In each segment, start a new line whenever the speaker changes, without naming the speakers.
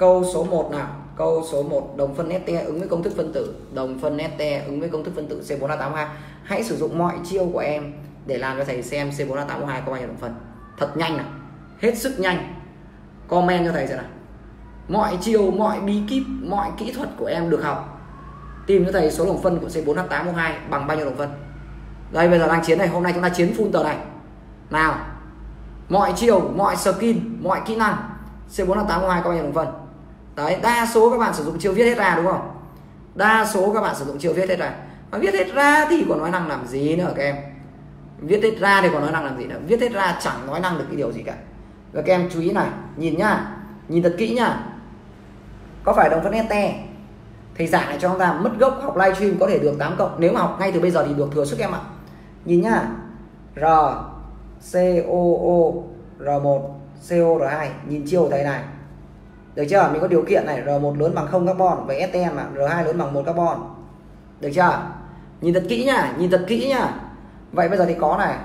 câu số 1 nào? Câu số 1 đồng phân st ứng với công thức phân tử. Đồng phân st ứng với công thức phân tử C4H8O2 hãy sử dụng mọi chiêu của em để làm cho thầy xem C4H8O2 có bao nhiêu đồng phân. Thật nhanh nào. Hết sức nhanh. Comment cho thầy xem nào. Mọi chiêu, mọi bí kíp, mọi kỹ thuật của em được học. Tìm cho thầy số đồng phân của C4H8O2 bằng bao nhiêu đồng phân. Đây, bây giờ đang chiến này. Hôm nay chúng ta chiến full tờ này. Nào. Mọi chiều mọi skin, mọi kỹ năng C4H8O2 có bao nhiêu đồng phân? Đấy, đa số các bạn sử dụng chưa viết hết ra, đúng không? Đa số các bạn sử dụng chưa viết hết ra. Mà viết hết ra thì còn nói năng làm gì nữa, các em? Viết hết ra thì còn nói năng làm gì nữa? Viết hết ra chẳng nói năng được cái điều gì cả. Và các em chú ý này, nhìn nhá, nhìn thật kỹ nhá. Có phải đồng phân ST thầy giảng này cho chúng ta, mất gốc học livestream có thể được 8 cộng. Nếu mà học ngay từ bây giờ thì được thừa sức em ạ. Nhìn nhá, R, C, O O R1 CO R2 nhìn chiều thầy này được chưa? Mình có điều kiện này R1 lớn bằng 0 carbon với STM mà R2 lớn bằng 1 carbon. Được chưa? Nhìn thật kỹ nhá, nhìn thật kỹ nhá. Vậy bây giờ thì có này.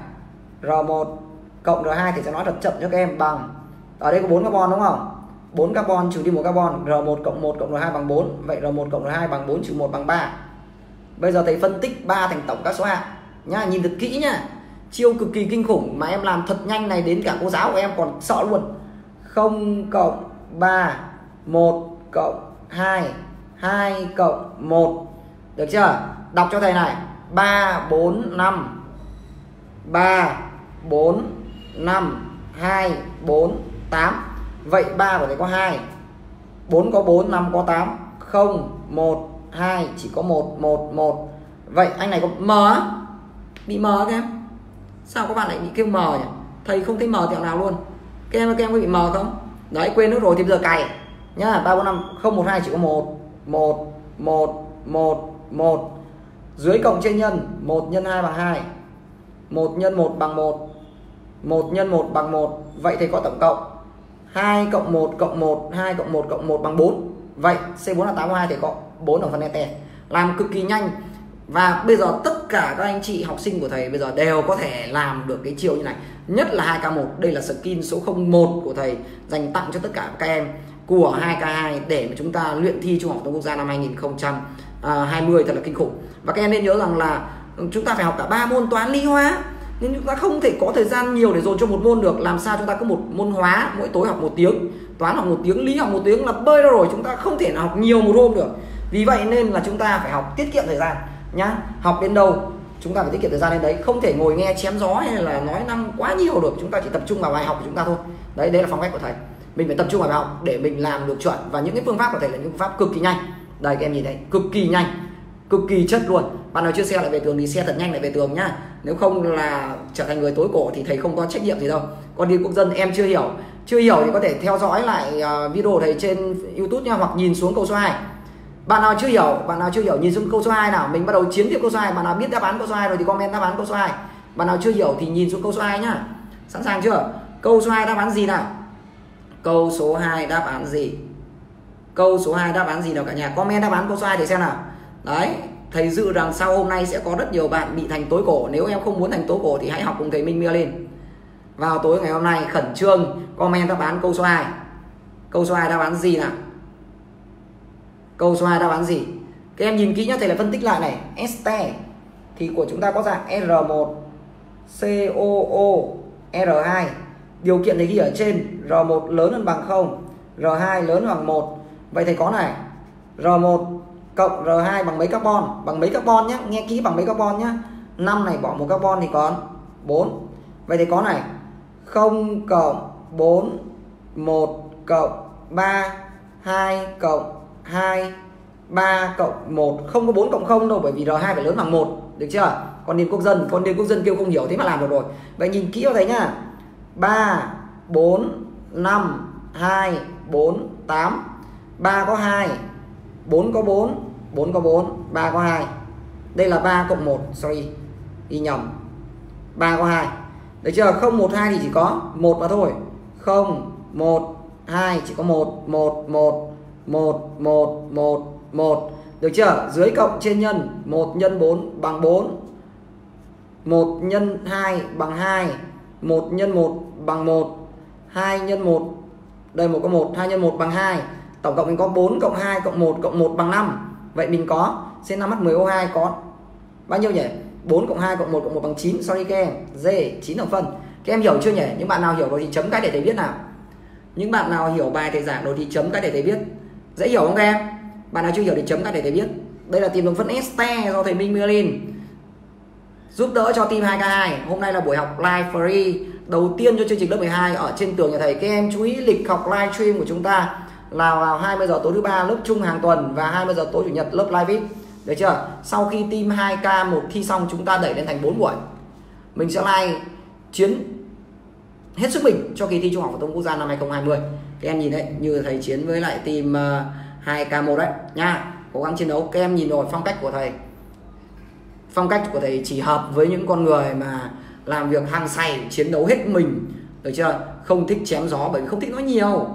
R1 cộng R2 thì sẽ nói thật chậm cho các em bằng, ở đây có 4 carbon đúng không? 4 carbon trừ đi 1 carbon R1 cộng 1 cộng R2 bằng 4 vậy R1 cộng R2 bằng 4 trừ 1 bằng 3 bây giờ thầy phân tích 3 thành tổng các số hạng. Nhá, nhìn thật kỹ nhá. Chiêu cực kỳ kinh khủng mà em làm thật nhanh này đến cả cô giáo của em còn sợ luôn. 0 cộng 3 1 cộng 2 2 cộng 1 được chưa? Đọc cho thầy này. 3 4 5 3 4 5 2 4 8 vậy 3 của thầy có 2 4 có 4 5 có 8 0 1 2 chỉ có 1 1 1 vậy anh này có M bị mờ các em? Sao các bạn lại bị kêu mờ nhỉ? Thầy không thấy mờ tẹo nào luôn. Các em các em có bị mờ không? Đấy, quên nữa rồi thì bây giờ cày. Nhá, ba, bốn, năm, không, một, hai, chỉ có một một một một một. Dưới cộng trên nhân, một nhân hai bằng hai. Một nhân một bằng một. Một nhân một bằng một. Vậy thì có tổng cộng 2 cộng 1 cộng 1 2 cộng 1 cộng 1 bằng 4 vậy C4 là 82 thì có 4 đồng phần ET làm cực kỳ nhanh và bây giờ tất cả các anh chị học sinh của thầy bây giờ đều có thể làm được cái chiều như này. Nhất là 2K1 đây là skin số 01 của thầy, dành tặng cho tất cả các em của 2K2 để mà chúng ta luyện thi trung học phổ thông quốc gia năm 2020 à, thật là kinh khủng. Và các em nên nhớ rằng là ừ, chúng ta phải học cả ba môn toán lý hóa, nên chúng ta không thể có thời gian nhiều để dồn cho một môn được. Làm sao chúng ta có một môn hóa, mỗi tối học một tiếng, toán học một tiếng, lý học một tiếng là bơi ra rồi, chúng ta không thể nào học nhiều một hôm được. Vì vậy nên là chúng ta phải học tiết kiệm thời gian nhá. Học đến đâu, chúng ta phải tiết kiệm thời gian đến đấy. Không thể ngồi nghe chém gió hay là nói năng quá nhiều được. Chúng ta chỉ tập trung vào bài học của chúng ta thôi. Đấy đấy là phong cách của thầy. Mình phải tập trung vào bài học để mình làm được chuẩn. Và những cái phương pháp của thầy là những phương pháp cực kỳ nhanh. Đây, các em nhìn thấy, cực kỳ nhanh, cực kỳ chất luôn. Bạn nào chưa xe lại về tường thì xe thật nhanh lại về tường nhá. Nếu không là trở thành người tối cổ thì thầy không có trách nhiệm gì đâu. Còn đi quốc dân em chưa hiểu. Chưa hiểu thì có thể theo dõi lại ờ, video thầy trên youtube nha hoặc nhìn xuống câu số 2 bạn nào chưa hiểu, bạn nào chưa hiểu, nhìn xuống câu số 2 nào. Mình bắt đầu chiến tiếp câu số 2 bạn nào biết đáp án câu số 2 rồi thì comment đáp án câu số 2 bạn nào chưa hiểu thì nhìn xuống câu số 2 nhá. Sẵn sàng chưa? Câu số 2 đáp án gì nào? Câu số 2 đáp án gì? Câu số 2 đáp án gì nào cả nhà? Comment đáp án câu số 2 để xem nào. Đấy, thầy dự rằng sau hôm nay sẽ có rất nhiều bạn bị thành tối cổ. Nếu em không muốn thành tối cổ thì hãy học cùng thầy Minh Mia lên. Vào tối ngày hôm nay, khẩn trương, comment đáp án câu số 2 câu số 2 đáp án gì nào? Câu số 2 đáp án gì? Các em nhìn kỹ nhá, thầy lại phân tích lại này. Este thì của chúng ta có dạng R1 COO R2 điều kiện thầy ghi ở trên R1 lớn hơn bằng 0 R2 lớn bằng 1 vậy thầy có này R1 cộng R2 bằng mấy carbon? Bằng mấy carbon nhé nghe kỹ bằng mấy carbon nhé 5 này bỏ một carbon thì còn 4 vậy thì có này 0 cộng 4 1 cộng 3 2 cộng 2 3 cộng 1 không có 4 cộng 0 đâu, bởi vì R2 phải lớn bằng 1 được chưa? Còn điền quốc dân còn điền quốc dân kêu không hiểu, thế mà làm được rồi. Vậy nhìn kỹ vào thấy nhá. 3 4 5 2 4 8 3 có 2 4 có 4 4 có 4 3 có 2 đây là 3 cộng 1 sorry đi nhầm. 3 có 2 được chưa? 0 1 2 thì chỉ có 1 mà thôi. 0 1 2 chỉ có 1 1 1 1 1 1 1 được chưa? Dưới cộng trên nhân 1 nhân 4 bằng 4 1 nhân 2 bằng 2 1 nhân 1 bằng 1 2 nhân 1 đây, một có 1 2 nhân 1 bằng 2 tổng cộng mình có 4 cộng 2 cộng 1 cộng 1 bằng 5 vậy mình có C5H10O2 có bao nhiêu nhỉ? 4 cộng 2 cộng 1 cộng 1 bằng 9 sorry các em. D 9 đồng phân. Các em hiểu chưa nhỉ? Những bạn nào hiểu rồi thì chấm cái để thầy biết nào. Những bạn nào hiểu bài thầy giảng rồi thì chấm cái để thầy biết dễ hiểu không các em? Bạn nào chưa hiểu thì chấm các để thầy biết. đây là tìm đường phân este do thầy Minh Merlin giúp đỡ cho team 2K2 hôm nay là buổi học live free. Đầu tiên cho chương trình lớp 12 ở trên tường nhà thầy. Các em chú ý lịch học live stream của chúng ta là vào 20 giờ tối thứ ba lớp chung hàng tuần và 20 giờ tối chủ nhật lớp live VIP được chưa? Sau khi team 2K một thi xong, chúng ta đẩy lên thành 4 buổi. Mình sẽ live chiến hết sức mình cho kỳ thi trung học phổ thông quốc gia năm 2020 các em nhìn đấy như thầy chiến với lại team ờ, 2K1 đấy. Nha, cố gắng chiến đấu. Các em nhìn rồi, phong cách của thầy. Phong cách của thầy chỉ hợp với những con người mà làm việc hăng say, chiến đấu hết mình. Được chưa? Không thích chém gió bởi vì không thích nói nhiều.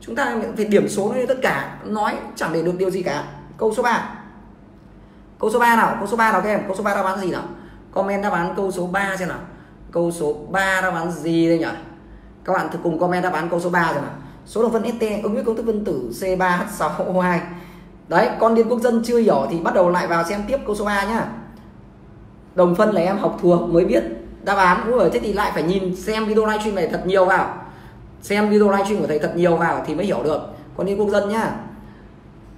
Chúng ta phải điểm số lên tất cả. Nói chẳng để được điều gì cả. Câu số 3 câu số 3 nào? Câu số 3 nào các em? Câu số 3 đáp án gì nào? Comment đáp án câu số 3 xem nào. Câu số 3 đáp án gì đây nhỉ? Các bạn thử cùng comment đáp án câu số 3 xem nào số đồng phân ST ứng với công thức phân tử C3H6O2 đấy, con điên quốc dân chưa hiểu thì bắt đầu lại vào xem tiếp câu số 3 nhá. Đồng phân là em học thuộc mới biết đáp án. Đúng rồi thế thì lại phải nhìn xem video livestream này thật nhiều vào. Xem video livestream của thầy thật nhiều vào thì mới hiểu được. Con điên quốc dân nhá.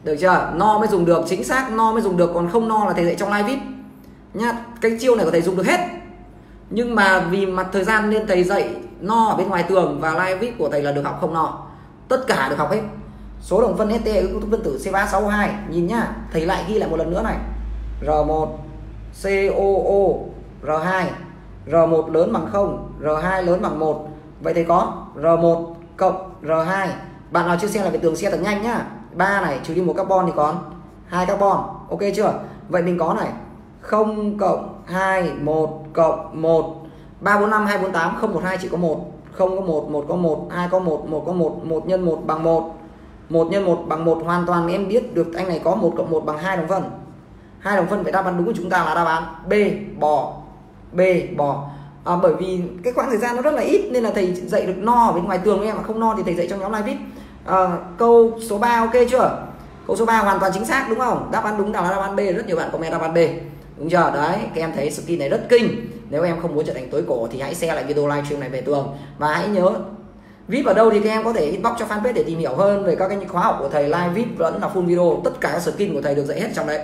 Được chưa? No mới dùng được, chính xác no mới dùng được, còn không no là thầy dạy trong live vip nhá, cái chiêu này của thầy dùng được hết. Nhưng mà vì mặt thời gian nên thầy dạy no ở bên ngoài tường và live vip của thầy là được học không no tất cả được học hết. Số đồng phân ST ứng phân tử C362 nhìn nhá, thầy lại ghi lại một lần nữa này. R1 COO R2 R1 lớn bằng 0 R2 lớn bằng 1 vậy thầy có R1 cộng R2 bạn nào chưa xem là về tường xe thật nhanh nhá. Ba này, trừ đi một carbon thì còn hai carbon. Ok chưa? Vậy mình có này 0 cộng 2 1 cộng 1 3 4 5 2 4 8 0 1 2 chỉ có 1 0 có 1 1 có 1 2 có 1 1 có 1 1 nhân 1 bằng 1 1 nhân 1 bằng 1 hoàn toàn em biết được anh này có 1 cộng 1 bằng 2 đồng phân. Hai đồng phân phải đáp án đúng của chúng ta là đáp án B bò. B bò. À, bởi vì cái khoảng thời gian nó rất là ít nên là thầy dạy được no ở bên ngoài tường em mà không no thì thầy dạy trong nhóm live vip à, câu số 3 ok chưa? Câu số 3 hoàn toàn chính xác đúng không? Đáp án đúng là đáp án B rất nhiều bạn comment đáp án B đúng chưa? Đấy, các em thấy skin này rất kinh. Nếu em không muốn trở thành tối cổ thì hãy share lại video livestream này về tường. Và hãy nhớ, VIP ở đâu thì các em có thể inbox cho fanpage để tìm hiểu hơn về các cái khóa học của thầy live VIP vẫn là full video. Tất cả các skin của thầy được dạy hết trong đấy.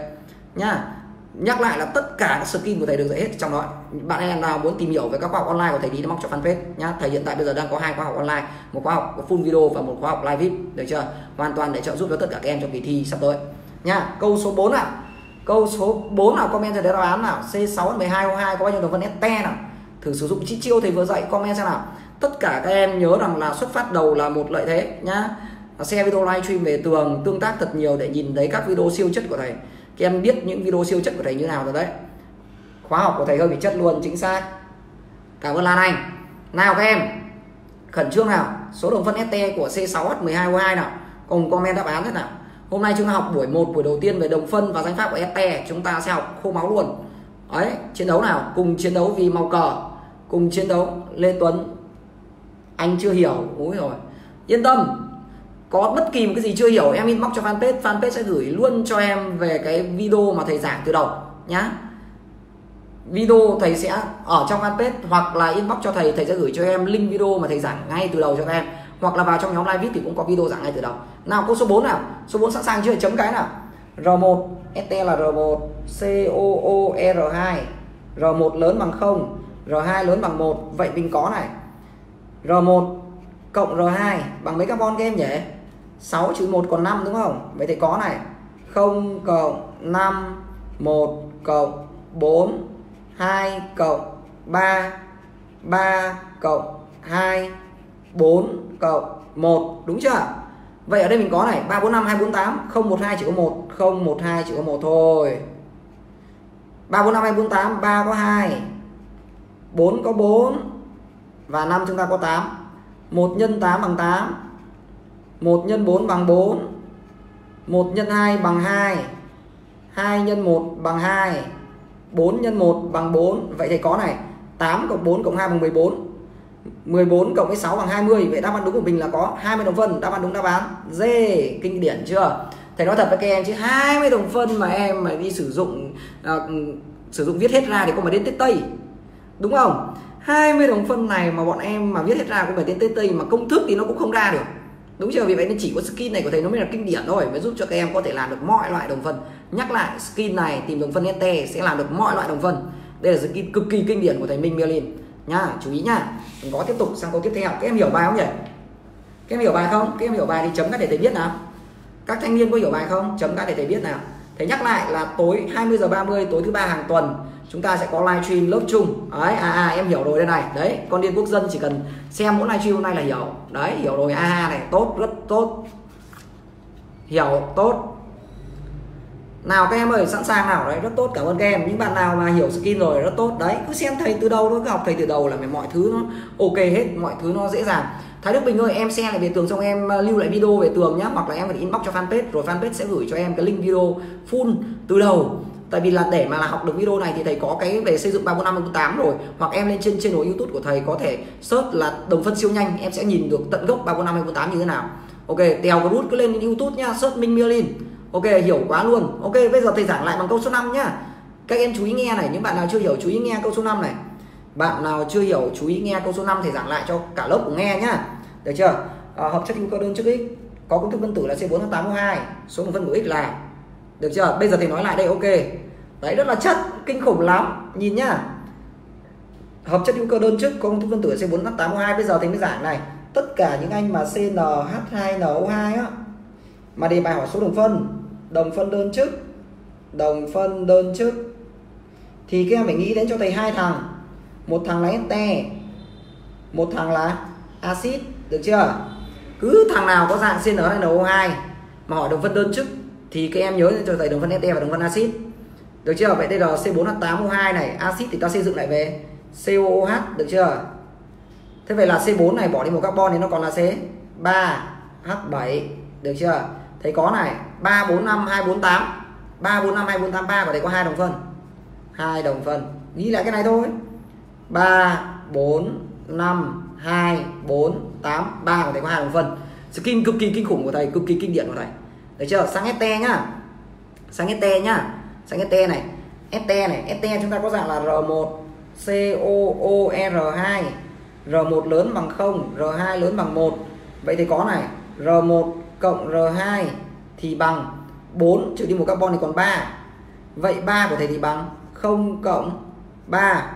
Nha. Nhắc lại là tất cả các skin của thầy được dạy hết trong đó. Bạn em nào muốn tìm hiểu về các khóa học online của thầy đi inbox cho fanpage nhá. Thầy hiện tại bây giờ đang có hai khóa học online, một khóa học full video và một khóa học live vip. Được chưa? Hoàn toàn để trợ giúp cho tất cả các em trong kỳ thi sắp tới. Nha, câu số 4 nào câu số 4 nào, comment cho đáp án nào? C6 12 02 có bao nhiêu đồng phân ST nào? Thử sử dụng chi chiêu thầy vừa dạy, comment xem nào. Tất cả các em nhớ rằng là xuất phát đầu là một lợi thế nhá. Xe video livestream về tường, tương tác thật nhiều để nhìn thấy các video siêu chất của thầy. Các em biết những video siêu chất của thầy như nào rồi đấy. Khóa học của thầy hơi bị chất luôn, chính xác. Cảm ơn Lan Anh. Nào các em, khẩn trương nào. Số đồng phân ST của C6H12O2 nào? Cùng comment đáp án thế nào? Hôm nay chúng ta học buổi 1 buổi đầu tiên về đồng phân và danh pháp của ST chúng ta sẽ học khô máu luôn. Ấy chiến đấu nào? Cùng chiến đấu vì màu cờ. Cùng chiến đấu, Lê Tuấn. Anh chưa hiểu. Ôi rồi yên tâm. Có bất kỳ một cái gì chưa hiểu, em inbox cho fanpage. Fanpage sẽ gửi luôn cho em về cái video mà thầy giảng từ đầu, nhá. Video thầy sẽ ở trong fanpage hoặc là inbox cho thầy. Thầy sẽ gửi cho em link video mà thầy giảng ngay từ đầu cho các em hoặc là vào trong nhóm live viết thì cũng có video giảng ngay từ đầu. Nào câu số 4 nào? Số 4 sẵn sàng chưa? Chấm cái nào? R1 ST là R1 COO R2 R1 lớn bằng 0 R2 lớn bằng 1 vậy mình có này. R1 cộng R2 bằng mấy carbon các em nhỉ? 6 trừ 1 còn 5 đúng không? Vậy thì có này. 0 cộng 5 1 cộng 4 2 cộng 3 3 cộng 2 4 cộng 1 đúng chưa? Vậy ở đây mình có này 3 4 5 2 4 8 0 1 2 chỉ có 1 0 1 2 chỉ có 1 thôi. 3 4 5 2 4 8 3 có 2 4 có 4 và 5 chúng ta có 8 1 nhân 8 bằng 8 1 nhân 4 bằng 4 1 nhân 2 bằng 2 2 nhân 1 bằng 2 4 nhân 1 bằng 4 Vậy thì có này 8 cộng 4 cộng 2 bằng 14 14 cộng với 6 bằng 20 vậy đáp án đúng của mình là có 20 đồng phân. Đáp án đúng đáp án D. Kinh điển chưa? Thầy nói thật với các em chứ 20 đồng phân mà em mà đi sử dụng à, sử dụng viết hết ra thì không phải đến tết tây. Đúng không? 20 đồng phân này mà bọn em mà viết hết ra cũng phải đến tết tây mà công thức thì nó cũng không ra được. Đúng chưa? Vì vậy nên chỉ có skin này của thầy nó mới là kinh điển thôi mới giúp cho các em có thể làm được mọi loại đồng phân. Nhắc lại skin này tìm đồng phân NT sẽ làm được mọi loại đồng phân. Đây là skin cực kỳ kinh điển của thầy Minh Merlin nha chú ý nha. Đừng có tiếp tục sang câu tiếp theo. Các em hiểu bài không nhỉ? Các em hiểu bài không? Các em hiểu bài thì chấm các để thầy biết nào. Các thanh niên có hiểu bài không? Chấm các để thầy biết nào. Thầy nhắc lại là tối 20 giờ 30 tối thứ ba hàng tuần chúng ta sẽ có livestream lớp chung. Đấy à, à em hiểu rồi đây này. Đấy con điên quốc dân chỉ cần xem mỗi livestream hôm nay là hiểu. Đấy hiểu rồi. A à, này tốt rất tốt. Hiểu tốt nào các em ơi, sẵn sàng nào. Đấy, rất tốt cảm ơn các em. Những bạn nào mà hiểu skin rồi, rất tốt. Đấy, cứ xem thầy từ đầu thôi, cứ học thầy từ đầu là mọi thứ nó ok hết, mọi thứ nó dễ dàng. Thái Đức Bình ơi, em share lại về tường xong em ờ, lưu lại video về tường nhá. Hoặc là em phải inbox cho fanpage. Rồi fanpage sẽ gửi cho em cái link video full, từ đầu. Tại vì là để mà là học được video này thì thầy có cái về xây dựng 345 tám rồi. Hoặc em lên trên trên channel YouTube của thầy có thể search là đồng phân siêu nhanh. Em sẽ nhìn được tận gốc 345 tám như thế nào. Ok, tèo cái bút cứ lên YouTube nhá. Search Minh Merlin ok hiểu quá luôn. Ok bây giờ thầy giảng lại bằng câu số 5 nhá. Các em chú ý nghe này những bạn nào chưa hiểu chú ý nghe câu số 5 này. Bạn nào chưa hiểu chú ý nghe câu số 5 thầy giảng lại cho cả lớp cùng nghe nhá. Được chưa? À, hợp chất hữu cơ đơn trước x có công thức phân tử là C4H8O2 số một phân của x là được chưa? Bây giờ thầy nói lại đây ok. Đấy rất là chất kinh khủng lắm. Nhìn nhá. Hợp chất hữu cơ đơn chức có công thức phân tử C4H8O2 bây giờ thầy mới giảng này. Tất cả những anh mà CnH2NO2 á mà đề bài hỏi số đường phân đồng phân đơn chức. Đồng phân đơn chức. Thì các em phải nghĩ đến cho thầy hai thằng. Một thằng là este, một thằng là axit, được chưa? Cứ thằng nào có dạng CN hay NO2 mà hỏi đồng phân đơn chức thì các em nhớ cho thầy đồng phân este và đồng phân axit. Được chưa? Vậy đây là C4H8O2 này. Axit thì ta xây dựng lại về. COOH được chưa? Thế vậy là C4 này bỏ đi một carbon thì nó còn là C3H7 được chưa? Thầy có này. 3 4 5 2 4 8 3 4 5 2 4 8 3 và đây có hai đồng phân. Hai đồng phân. Ghi lại cái này thôi. 3 4 5 2 4 8 3 và thầy có hai đồng phân. Skin cực kỳ kinh khủng của thầy, cực kỳ kinh điển của thầy. Được chưa? Sang ST nhá. Sang ST nhá. Sang ST này. ST này, ST chúng ta có dạng là R1 COOR2 R1 lớn bằng 0 R2 lớn bằng 1 vậy thì có này R1 cộng R2 thì bằng 4 trừ đi một carbon thì còn 3 vậy 3 của thầy thì bằng 0 cộng 3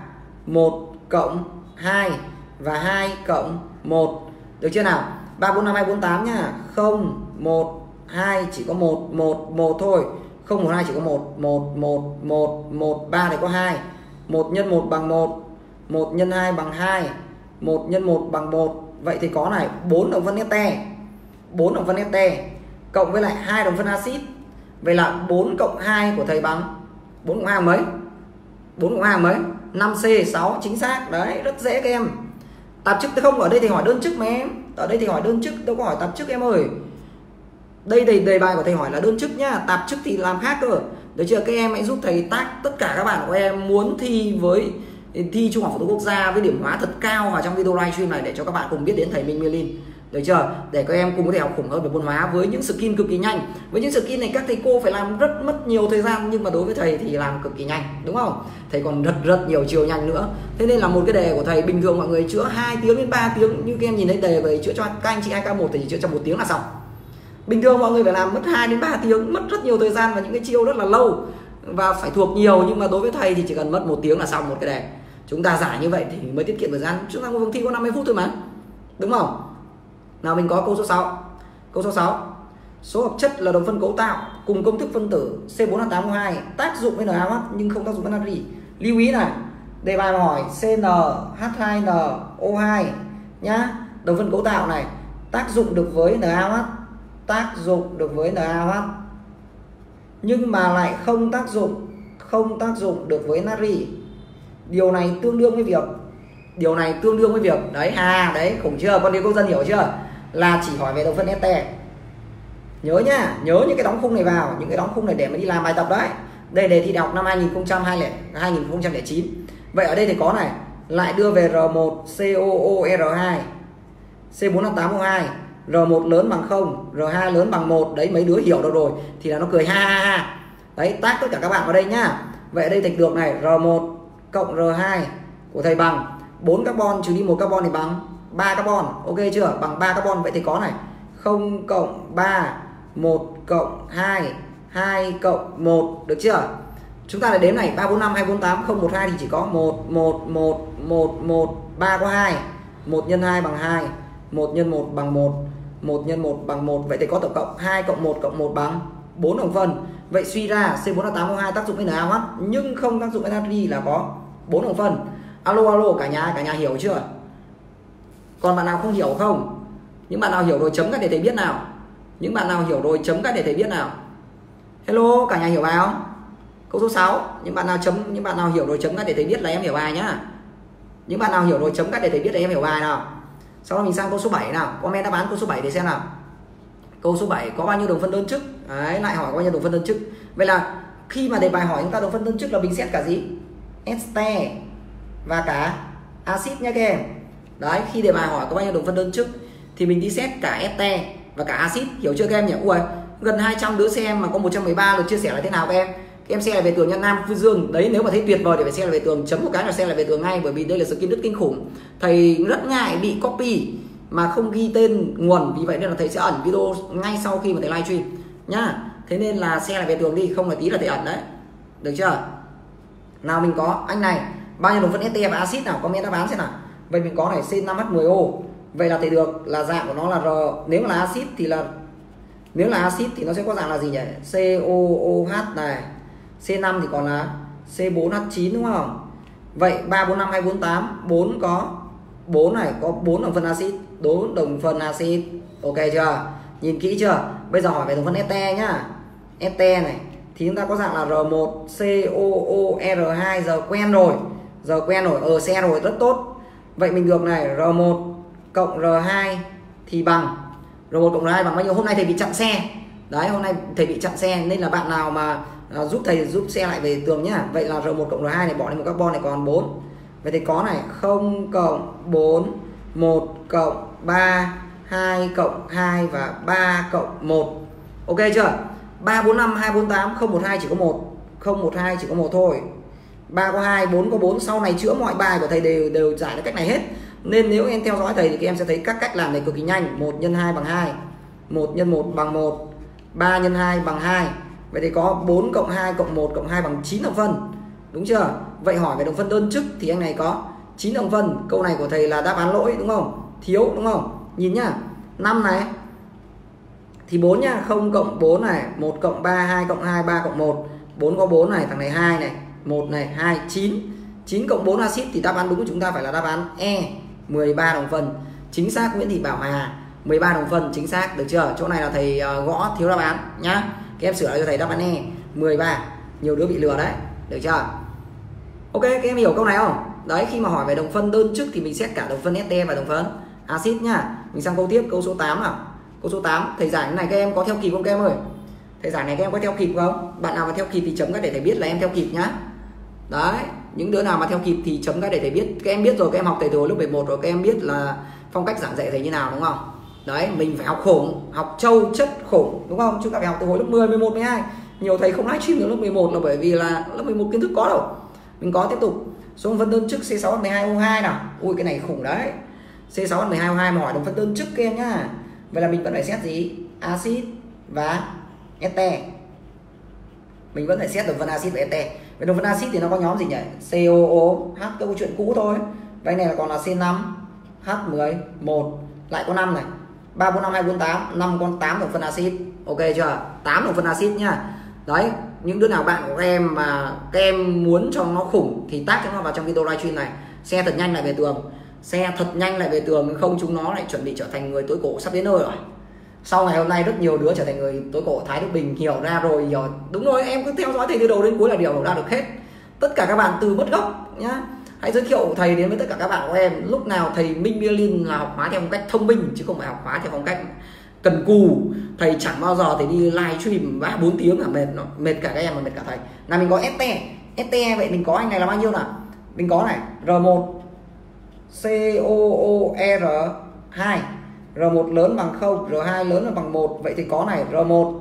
1 cộng 2 và 2 cộng 1 được chưa nào? 3 4 5 2 4 8 nhá. 0 1 2 chỉ có 1 1 1 thôi. 0 1 2 chỉ có 1 1 1 1 1 3 thì có 2 1 nhân 1 bằng 1 1 nhân 2 bằng 2 1 nhân 1 bằng 1 vậy thì có này 4 đồng phân este 4 đồng phân este cộng với lại hai đồng phân axit. Vậy là 4 cộng 2 của thầy bằng 4 cộng 2 mấy? 4 cộng 2 mấy? 5C 6 chính xác. Đấy rất dễ các em. Tạp chức không ở đây thì hỏi đơn chức mà em. Ở đây thì hỏi đơn chức đâu có hỏi tạp chức em ơi. Đây đề, đề bài của thầy hỏi là đơn chức nhá. Tạp chức thì làm khác cơ. Được chưa? Các em hãy giúp thầy tác tất cả các bạn của em muốn thi với thi trung học phổ thông quốc gia với điểm hóa thật cao vào trong video livestream này để cho các bạn cùng biết đến thầy Minh Merlin được chưa? Để các em cùng có thể học khủng hơn về môn hóa với những skin cực kỳ nhanh. Với những skin này các thầy cô phải làm rất mất nhiều thời gian, nhưng mà đối với thầy thì làm cực kỳ nhanh, đúng không? Thầy còn rất rất nhiều chiều nhanh nữa. Thế nên là một cái đề của thầy, bình thường mọi người chữa 2 tiếng đến 3 tiếng, như các em nhìn thấy đề về chữa cho các anh chị 2k1 thì chỉ chữa trong một tiếng là xong. Bình thường mọi người phải làm mất 2 đến 3 tiếng, mất rất nhiều thời gian và những cái chiêu rất là lâu và phải thuộc nhiều, nhưng mà đối với thầy thì chỉ cần mất một tiếng là xong một cái đề. Chúng ta giải như vậy thì mới tiết kiệm thời gian. Chúng ta một vòng thi có 50 phút thôi mà, đúng không? Nào, mình có câu số 6 câu số 6 số hợp chất là đồng phân cấu tạo cùng công thức phân tử C4H8O2 tác dụng với NaOH nhưng không tác dụng với natri. Lưu ý này, đề bài hỏi CnH2nO2 nhá. Đồng phân cấu tạo này, tác dụng được với NaOH, tác dụng được với NaOH. Nhưng mà lại không tác dụng, không tác dụng được với natri. Điều này tương đương với việc điều này tương đương với việc, đấy à đấy, khủng chưa? Con đi công dân hiểu chưa? Là chỉ hỏi về đồng phân ST nhớ nhá, nhớ những cái đóng khung này vào, những cái đóng khung này để mà đi làm bài tập đấy. Đây đề thi đại học năm 2009 vậy ở đây thì có này, lại đưa về R1 COOR2 C458O2 R1 lớn bằng 0 R2 lớn bằng 1 đấy, mấy đứa hiểu được rồi, thì là nó cười ha ha ha. Đấy, tác tất cả các bạn vào đây nhá. Vậy ở đây thành được này R1 cộng R2 của thầy bằng 4 carbon trừ đi một carbon thì bằng 3 carbon. Ok chưa? Bằng 3 carbon, vậy thì có này. 0 cộng 3 1 cộng 2 2 cộng 1 được chưa? Chúng ta lại đếm này 345 248 012 thì chỉ có 1 1 1 1 1 3 có 2 1 nhân 2 bằng 2 1 nhân 1 bằng 1 1 nhân 1 bằng 1 vậy thì có tổng cộng 2 cộng 1 cộng 1 bằng 4 đồng phân. Vậy suy ra C4H8O2 tác dụng với NaOH nhưng không tác dụng với natri là có 4 đồng phân alo alo, cả nhà cả nhà hiểu chưa? Còn bạn nào không hiểu không? Những bạn nào hiểu rồi chấm các để thầy biết nào. Những bạn nào hiểu rồi chấm các để thầy biết nào. Hello, cả nhà hiểu bài không? Câu số 6 những bạn nào chấm, những bạn nào hiểu rồi chấm các để thầy biết là em hiểu bài nhá. Những bạn nào hiểu rồi chấm các để thầy biết là em hiểu bài nào. Sau đó mình sang câu số 7 nào. Comment đáp án câu số 7 để xem nào. Câu số 7 có bao nhiêu đồng phân đơn chức? Đấy, lại hỏi có bao nhiêu đồng phân đơn chức. Vậy là khi mà đề bài hỏi chúng ta đồng phân đơn chức là mình xét cả gì? Este và cả axit nhé các em. Đấy, khi đề bài hỏi có bao nhiêu đồng phân đơn chức thì mình đi xét cả este và cả axit. Hiểu chưa các em nhỉ? Ui, gần 200 đứa xem mà có 113 lượt chia sẻ là thế nào các em? Các em xe lại về tường nhân nam, phương dương. Đấy, nếu mà thấy tuyệt vời thì phải xe lại về tường, chấm một cái là xe lại về tường ngay, bởi vì đây là sự kiến thức kinh khủng. Thầy rất ngại bị copy mà không ghi tên nguồn, vì vậy nên là thầy sẽ ẩn video ngay sau khi mà thầy livestream. Nhá, thế nên là xe lại về tường đi, không là tí là thầy ẩn đấy. Được chưa? Nào mình có, anh này bao nhiêu đồng phân este và axit nào comment đáp án xem nào. Vậy mình có này C5H10O vậy là thầy được, là dạng của nó là R. Nếu mà là axit thì là nếu là axit thì nó sẽ có dạng là gì nhỉ? COOH này. C5 thì còn là C4H9 đúng không? Vậy 3 4 5 2 4 8 4 có 4 này có 4 đồng phân axit 4 đồng phân axit. Ok chưa? Nhìn kỹ chưa? Bây giờ hỏi về đồng phân este nhá. Este này thì chúng ta có dạng là R1 COOR2 giờ quen rồi giờ quen rồi ở xe rồi rất tốt. Vậy mình được này R1 cộng R2 thì bằng. R1 cộng R2 bằng bao nhiêu? Hôm nay thầy bị chặn xe. Đấy hôm nay thầy bị chặn xe nên là bạn nào mà à, giúp thầy giúp xe lại về tường nhá. Vậy là R1 cộng R2 này bỏ lên một carbon này còn 4 vậy thì có này 0 cộng 4 1 cộng 3 2 cộng 2 và 3 cộng 1 ok chưa? 345 248 012 chỉ có 1 012 chỉ có 1 thôi. 3 có 2 4 có 4 sau này chữa mọi bài của thầy đều đều giải được cách này hết. Nên nếu em theo dõi thầy thì các em sẽ thấy các cách làm này cực kỳ nhanh. 1 nhân 2 bằng 2 1 nhân 1 bằng 1 3 nhân 2 bằng 2 vậy thì có 4 cộng 2 cộng 1 cộng 2 bằng 9 đồng phân. Đúng chưa? Vậy hỏi về đồng phân đơn chức thì anh này có 9 đồng phân. Câu này của thầy là đáp án lỗi, đúng không? Thiếu, đúng không? Nhìn nhá. 5 này, thì 4 nhá. 0 cộng 4 này 1 cộng 3 2 cộng 2 3 cộng 1 4 có 4 này, thằng này 2 này. 1 này 2 9 9 cộng 4 axit thì đáp án đúng của chúng ta phải là đáp án E 13 đồng phân chính xác Nguyễn Thị Bảo Hà 13 đồng phân chính xác. Được chưa? Chỗ này là thầy ờ, gõ thiếu đáp án nhá. Các em sửa lại cho thầy đáp án E 13 nhiều đứa bị lừa đấy. Được chưa? Ok, các em hiểu câu này không? Đấy, khi mà hỏi về đồng phân đơn chức thì mình xét cả đồng phân ST và đồng phân axit nhá. Mình sang câu tiếp, câu số 8 nào. Câu số 8 thầy giải này các em có theo kịp không các em ơi? Thầy giải này các em có theo kịp không? Bạn nào mà theo kịp thì chấm các để thầy biết là em theo kịp nhá đấy, những đứa nào mà theo kịp thì chấm cái để thầy biết. Các em biết rồi, các em học thầy từ lúc 11 rồi, các em biết là phong cách giảng dạy thầy như nào, đúng không? Đấy, mình phải học khủng, học trâu chất khủng, đúng không? Chúng ta phải học từ hồi lớp 10 11 12 nhiều thầy không livestream từ lớp 11 là bởi vì là lớp 11 kiến thức có đâu mình có, tiếp tục. Số phân đơn chức C6 12 O2 nào. Ui, cái này khủng đấy. C6 12 O2 mà hỏi đồng phân đơn chức kia nhá. Vậy là mình vẫn phải xét gì? Axit và este. Mình vẫn phải xét đồng phân axit và este vậy đồng phân axit thì nó có nhóm gì nhỉ? COO H câu chuyện cũ thôi. Vậy này là còn là C5 H10 1 lại có 5 này. 3 4 5 2 4 8 5 con 8 đồng phân axit. Ok chưa? 8 đồng phân axit nhá. Đấy, những đứa nào bạn của em mà các em muốn cho nó khủng thì tác cho nó vào trong video livestream này. Xe thật nhanh lại về tường. Xe thật nhanh lại về tường, không chúng nó lại chuẩn bị trở thành người tối cổ sắp đến nơi rồi sau ngày hôm nay rất nhiều đứa trở thành người tối cổ thái đức bình hiểu ra rồi, hiểu. Đúng rồi, em cứ theo dõi thầy từ đầu đến cuối là điều ra được hết. Tất cả các bạn từ mất gốc nhá. Hãy giới thiệu thầy đến với tất cả các bạn của em. Lúc nào thầy minh Bialin là học hóa theo phong cách thông minh, chứ không phải học hóa theo phong cách cần cù. Thầy chẳng bao giờ thầy đi live stream ba bốn tiếng là mệt nó, mệt cả các em mà mệt cả thầy. Là mình có ST ST vậy mình có anh này là bao nhiêu nào? Mình có này R1 COOR 2 R1 lớn bằng 0 R2 lớn là bằng 1 vậy thì có này R1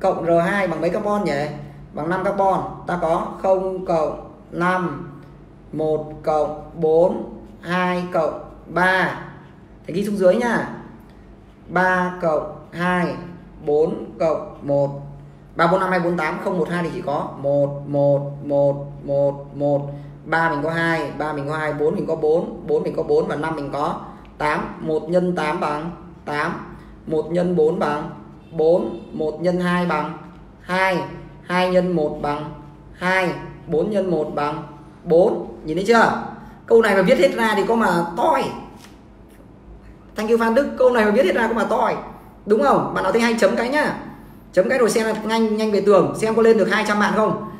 cộng R2 bằng mấy carbon nhỉ? Bằng 5 carbon. Ta có 0 cộng 5 1 cộng 4 2 cộng 3 thì ghi xuống dưới nha 3 cộng 2 4 cộng 1 3 4 5 2 4 8 0 1 2 thì chỉ có 1 1 1 1 1 3 mình có 2 3 mình có 2 4 mình có 4 4 mình có 4 và 5 mình có 8 1 nhân 8 bằng 8 1 nhân 4 bằng 4 1 nhân 2 bằng 2 2 nhân 1 bằng 2 4 nhân 1 bằng 4 nhìn thấy chưa? Câu này mà viết hết ra thì có mà toi. Thank you Phan Đức, câu này mà viết hết ra có mà toi. Đúng không? Bạn nào thấy hay chấm cái nhá. Chấm cái rồi xem nhanh nhanh về tường, xem có lên được 200 bạn không?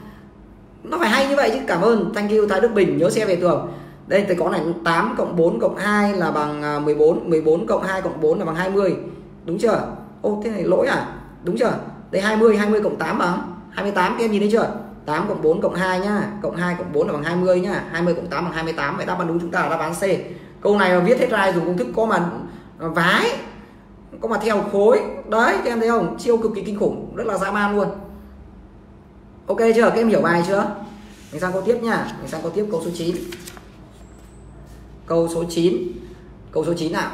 Nó phải hay như vậy chứ, cảm ơn. Thank you Thái Đức Bình, nhớ xem về tường đây thì có này 8 cộng 4 cộng 2 là bằng à, 14 14 cộng 2 cộng 4 là bằng 20 đúng chưa? Ô, thế này lỗi à? Đúng chưa? Đây 20 20 cộng 8 bằng 28 các em nhìn thấy chưa? 8 cộng 4 cộng 2 nhá, cộng 2 cộng 4 là bằng 20 nhá 20 cộng 8 bằng 28 vậy đáp án đúng chúng ta là đáp án C. Câu này mà viết hết ra dùng công thức có mà vái, có mà theo khối, đấy, các em thấy không? Chiêu cực kỳ kinh khủng, rất là dã man luôn. Ok chưa? Các em hiểu bài chưa? Mình sang câu tiếp nha mình sang câu tiếp, câu số 9 câu số 9 câu số 9 nào.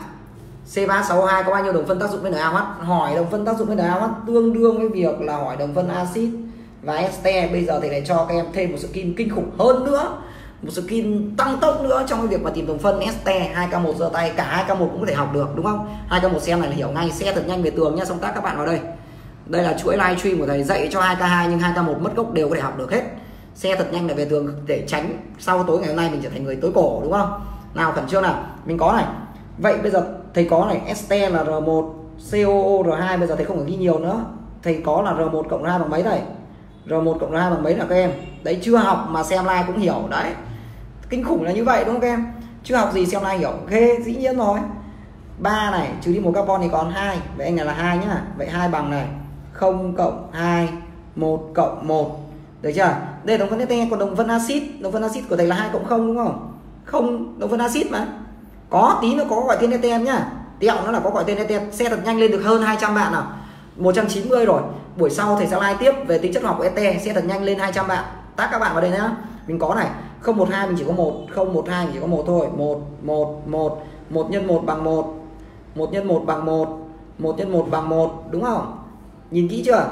C362 có bao nhiêu đồng phân tác dụng với NaOH? Hỏi đồng phân tác dụng với NaOH tương đương với việc là hỏi đồng phân axit. Và este bây giờ thì lại cho các em thêm một skin kinh khủng hơn nữa. Một skin tăng tốc nữa trong cái việc mà tìm đồng phân este. 2k1 giơ tay, cả 2k1 cũng có thể học được, đúng không? 2k1 xem này là hiểu ngay, xe thật nhanh về tường nha xong tác các bạn vào đây. Đây là chuỗi live stream của thầy dạy cho 2k2 nhưng 2k1 mất gốc đều có thể học được hết. Xe thật nhanh là về tường để tránh sau tối ngày hôm nay mình trở thành người tối cổ, đúng không? Nào, khẩn trương nào. Mình có này. Vậy bây giờ thầy có này ST là R1 COO R2 bây giờ thầy không phải ghi nhiều nữa. Thầy có là R1 cộng R2 bằng mấy đây? R1 cộng R2 bằng mấy là các em? Đấy, chưa học mà xem like cũng hiểu. Đấy. Kinh khủng là như vậy, đúng không các em? Chưa học gì xem like hiểu. Ghê, dĩ nhiên rồi. 3 này, trừ đi một carbon thì còn hai. Vậy anh này là hai nhá. Vậy hai bằng này 0 cộng 2 1 cộng 1 được chưa? Đây là đồng phân ST còn đồng phân axit. Đồng phân axit của thầy là 2 cộng 0 đúng không? Không động phân axit mà. Có tí nó có gọi tên ETM nhá. Tẹo nó là có gọi tên ETM xe thật nhanh lên được hơn 200 bạn nào 190 rồi. Buổi sau thầy sẽ like tiếp về tính chất học của ET xe thật nhanh lên 200 bạn tác các bạn vào đây nhá. Mình có này. 012 mình chỉ có một. 012 mình chỉ có một thôi. 1 1 1 1 nhân 1 bằng 1 1 nhân 1 bằng 1 1 nhân 1 bằng 1 đúng không? Nhìn kỹ chưa?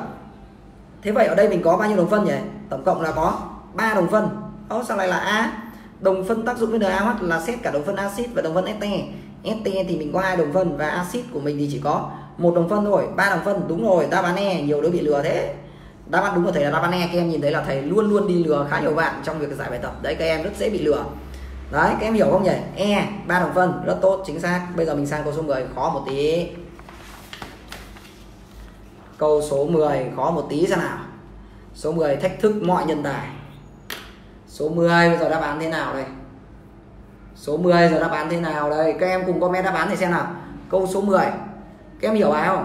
Thế vậy ở đây mình có bao nhiêu đồng phân nhỉ? Tổng cộng là có 3 đồng phân. Ô, sao lại là A? Đồng phân tác dụng với NaOH là xét cả đồng phân axit và đồng phân este este thì mình có hai đồng phân và axit của mình thì chỉ có một đồng phân thôi. Ba đồng phân, đúng rồi, đáp án e nhiều đứa bị lừa thế. Đáp án đúng của thầy là đáp án e các em nhìn thấy là thầy luôn luôn đi lừa khá nhiều bạn trong việc giải bài tập. Đấy, các em rất dễ bị lừa. Đấy, các em hiểu không nhỉ? E ba đồng phân, rất tốt, chính xác. Bây giờ mình sang câu số 10 khó một tí. Câu số 10 khó một tí xem nào. Số 10 thách thức mọi nhân tài số 10 bây giờ đáp án thế nào đây? Số 10 giờ đáp án thế nào đây? Các em cùng comment đáp án để xem nào. Câu số 10 các em hiểu bài không?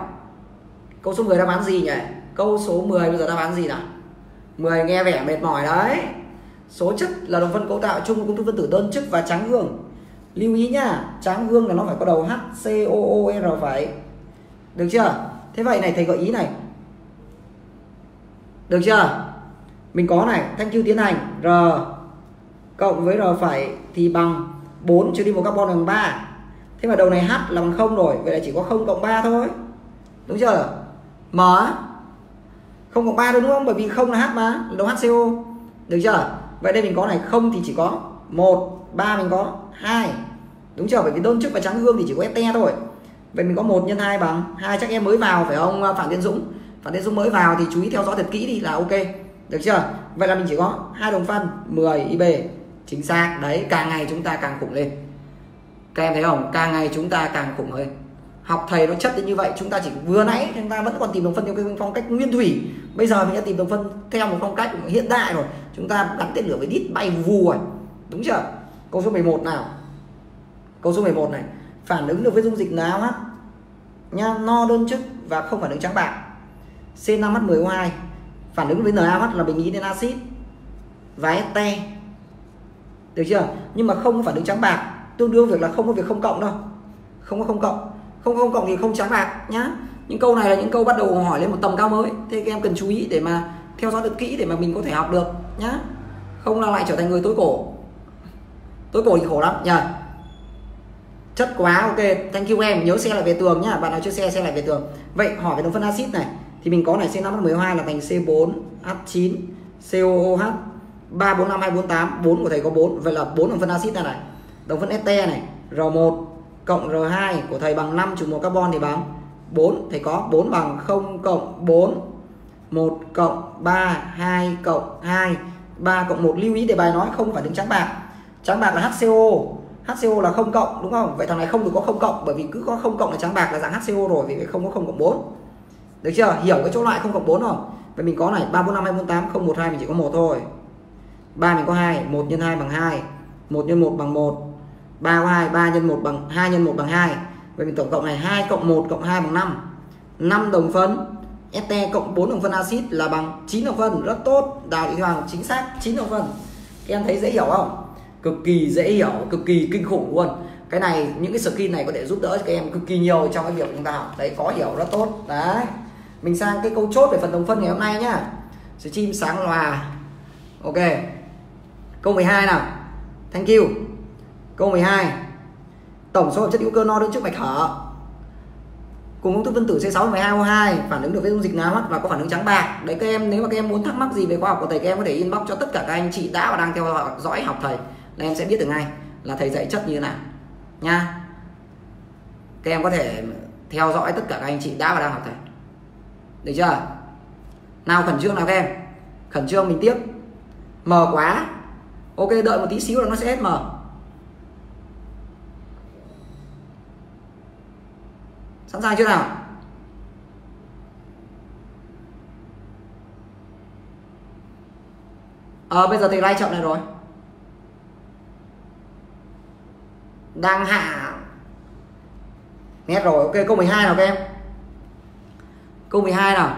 Câu số 10 đáp án gì nhỉ? Câu số 10 bây giờ đáp án gì nào? 10 nghe vẻ mệt mỏi đấy. Số chất là đồng phân cấu tạo chung của công thức phân tử đơn chức và trắng gương lưu ý nhá trắng gương là nó phải có đầu H, C, O O, R phải. Được chưa? Thế vậy này, thầy gợi ý này. Được chưa? Mình có này, thanh chiêu tiến hành, R cộng với R phải thì bằng 4 trừ đi một carbon bằng 3 thế mà đầu này H là bằng 0 rồi, vậy là chỉ có 0 cộng 3 thôi. Đúng chưa? M 0 cộng 3 thôi đúng không? Bởi vì không là H mà đầu HCO được chưa? Vậy đây mình có này, không thì chỉ có 1 3 mình có 2 đúng chưa? Bởi vì đơn chức và trắng gương thì chỉ có FT thôi. Vậy mình có 1 nhân 2 bằng 2 chắc em mới vào phải không, Phạm Tiến Dũng? Phạm Tiến Dũng mới vào thì chú ý theo dõi thật kỹ đi là ok được chưa? Vậy là mình chỉ có hai đồng phân 10 ib chính xác. Đấy, càng ngày chúng ta càng khủng lên. Các em thấy không? Càng ngày chúng ta càng khủng lên học thầy nó chất đến như vậy, chúng ta chỉ vừa nãy chúng ta vẫn còn tìm đồng phân theo cái phong cách nguyên thủy. Bây giờ mình đã tìm đồng phân theo một phong cách hiện đại rồi. Chúng ta gắn tên lửa với đít bay vù rồi. Đúng chưa? Câu số 11 nào? Câu số 11 này. Phản ứng được với dung dịch nào á? Nha, no, đơn chức và không phản ứng trắng bạc. C5H10O2 phản ứng với NaOH là mình nghĩ đến axit và este được chưa? Nhưng mà không phản ứng trắng bạc. Tương đương việc là không có việc không cộng đâu. Không có không cộng. Không không cộng thì không trắng bạc nhá. Những câu này là những câu bắt đầu hỏi lên một tầm cao mới. Thế các em cần chú ý để mà theo dõi được kỹ để mà mình có thể học được nhá. Không là lại trở thành người tối cổ. Tối cổ thì khổ lắm. Nhờ. Chất quá, ok. Thank you em. Nhớ xe lại về tường nhá. Bạn nào chưa xe xe lại về tường. Vậy, hỏi về đồng phân axit này thì mình có này C5H12 là thành C4H9 COOH 345248 4 của thầy có 4 vậy là 4 đồng phân axit này này, đồng phân este này R1 cộng R2 của thầy bằng 5 trừ 1 carbon thì bằng 4 thầy có 4 bằng 0 cộng 4 1 cộng 3 2 cộng 2 3 cộng 1 lưu ý để bài nói không phải đứng trắng bạc. Trắng bạc là HCO HCO là không cộng, đúng không? Vậy thằng này không được có không cộng, bởi vì cứ có không cộng là trắng bạc là dạng HCO rồi, vì không có không cộng 4 được chưa? Hiểu cái chỗ loại không cộng 4 không vậy mình có này 3 4 5 2 4 8 0 1 2 mình chỉ có một thôi. 3 mình có 2 1 nhân 2 bằng 2 1 nhân 1 bằng 1 3 có 2 3 nhân 1 bằng 2 nhân 1 bằng 2 vậy mình tổng cộng này 2 cộng 1 cộng 2 bằng 5 5 đồng phân, st cộng 4 đồng phân axit là bằng 9 đồng phân. Rất tốt. Đào thị hoàng chính xác 9 đồng phân. Em thấy dễ hiểu không? Cực kỳ dễ hiểu, cực kỳ kinh khủng luôn. Cái này, những cái skin này có thể giúp đỡ cho các em cực kỳ nhiều trong cái việc chúng ta học. Đấy có hiểu, rất tốt. Đấy mình sang cái câu chốt về phần đồng phân ngày hôm nay nhá. Chim sáng loà. Ok. Câu 12 nào. Thank you. Câu 12 tổng số hợp chất hữu cơ no đứng trước mạch hở. Cùng công thức phân tử C612O2 phản ứng được với dung dịch NaOH và có phản ứng trắng bạc. Đấy, các em, nếu mà các em muốn thắc mắc gì về khoa học của thầy, các em có thể inbox cho tất cả các anh chị đã và đang theo dõi học thầy. Là em sẽ biết được ngay là thầy dạy chất như thế nào. Nha. Các em có thể theo dõi tất cả các anh chị đã và đang học thầy được chưa? Nào khẩn trương nào các em. Khẩn trương mình tiếp. Mờ quá. Ok, đợi một tí xíu là nó sẽ hết mờ. Sẵn sàng chưa nào? Ờ bây giờ thì lai chậm này rồi. Đang hạ. Nét rồi. Ok, câu 12 nào các em câu 12 nào.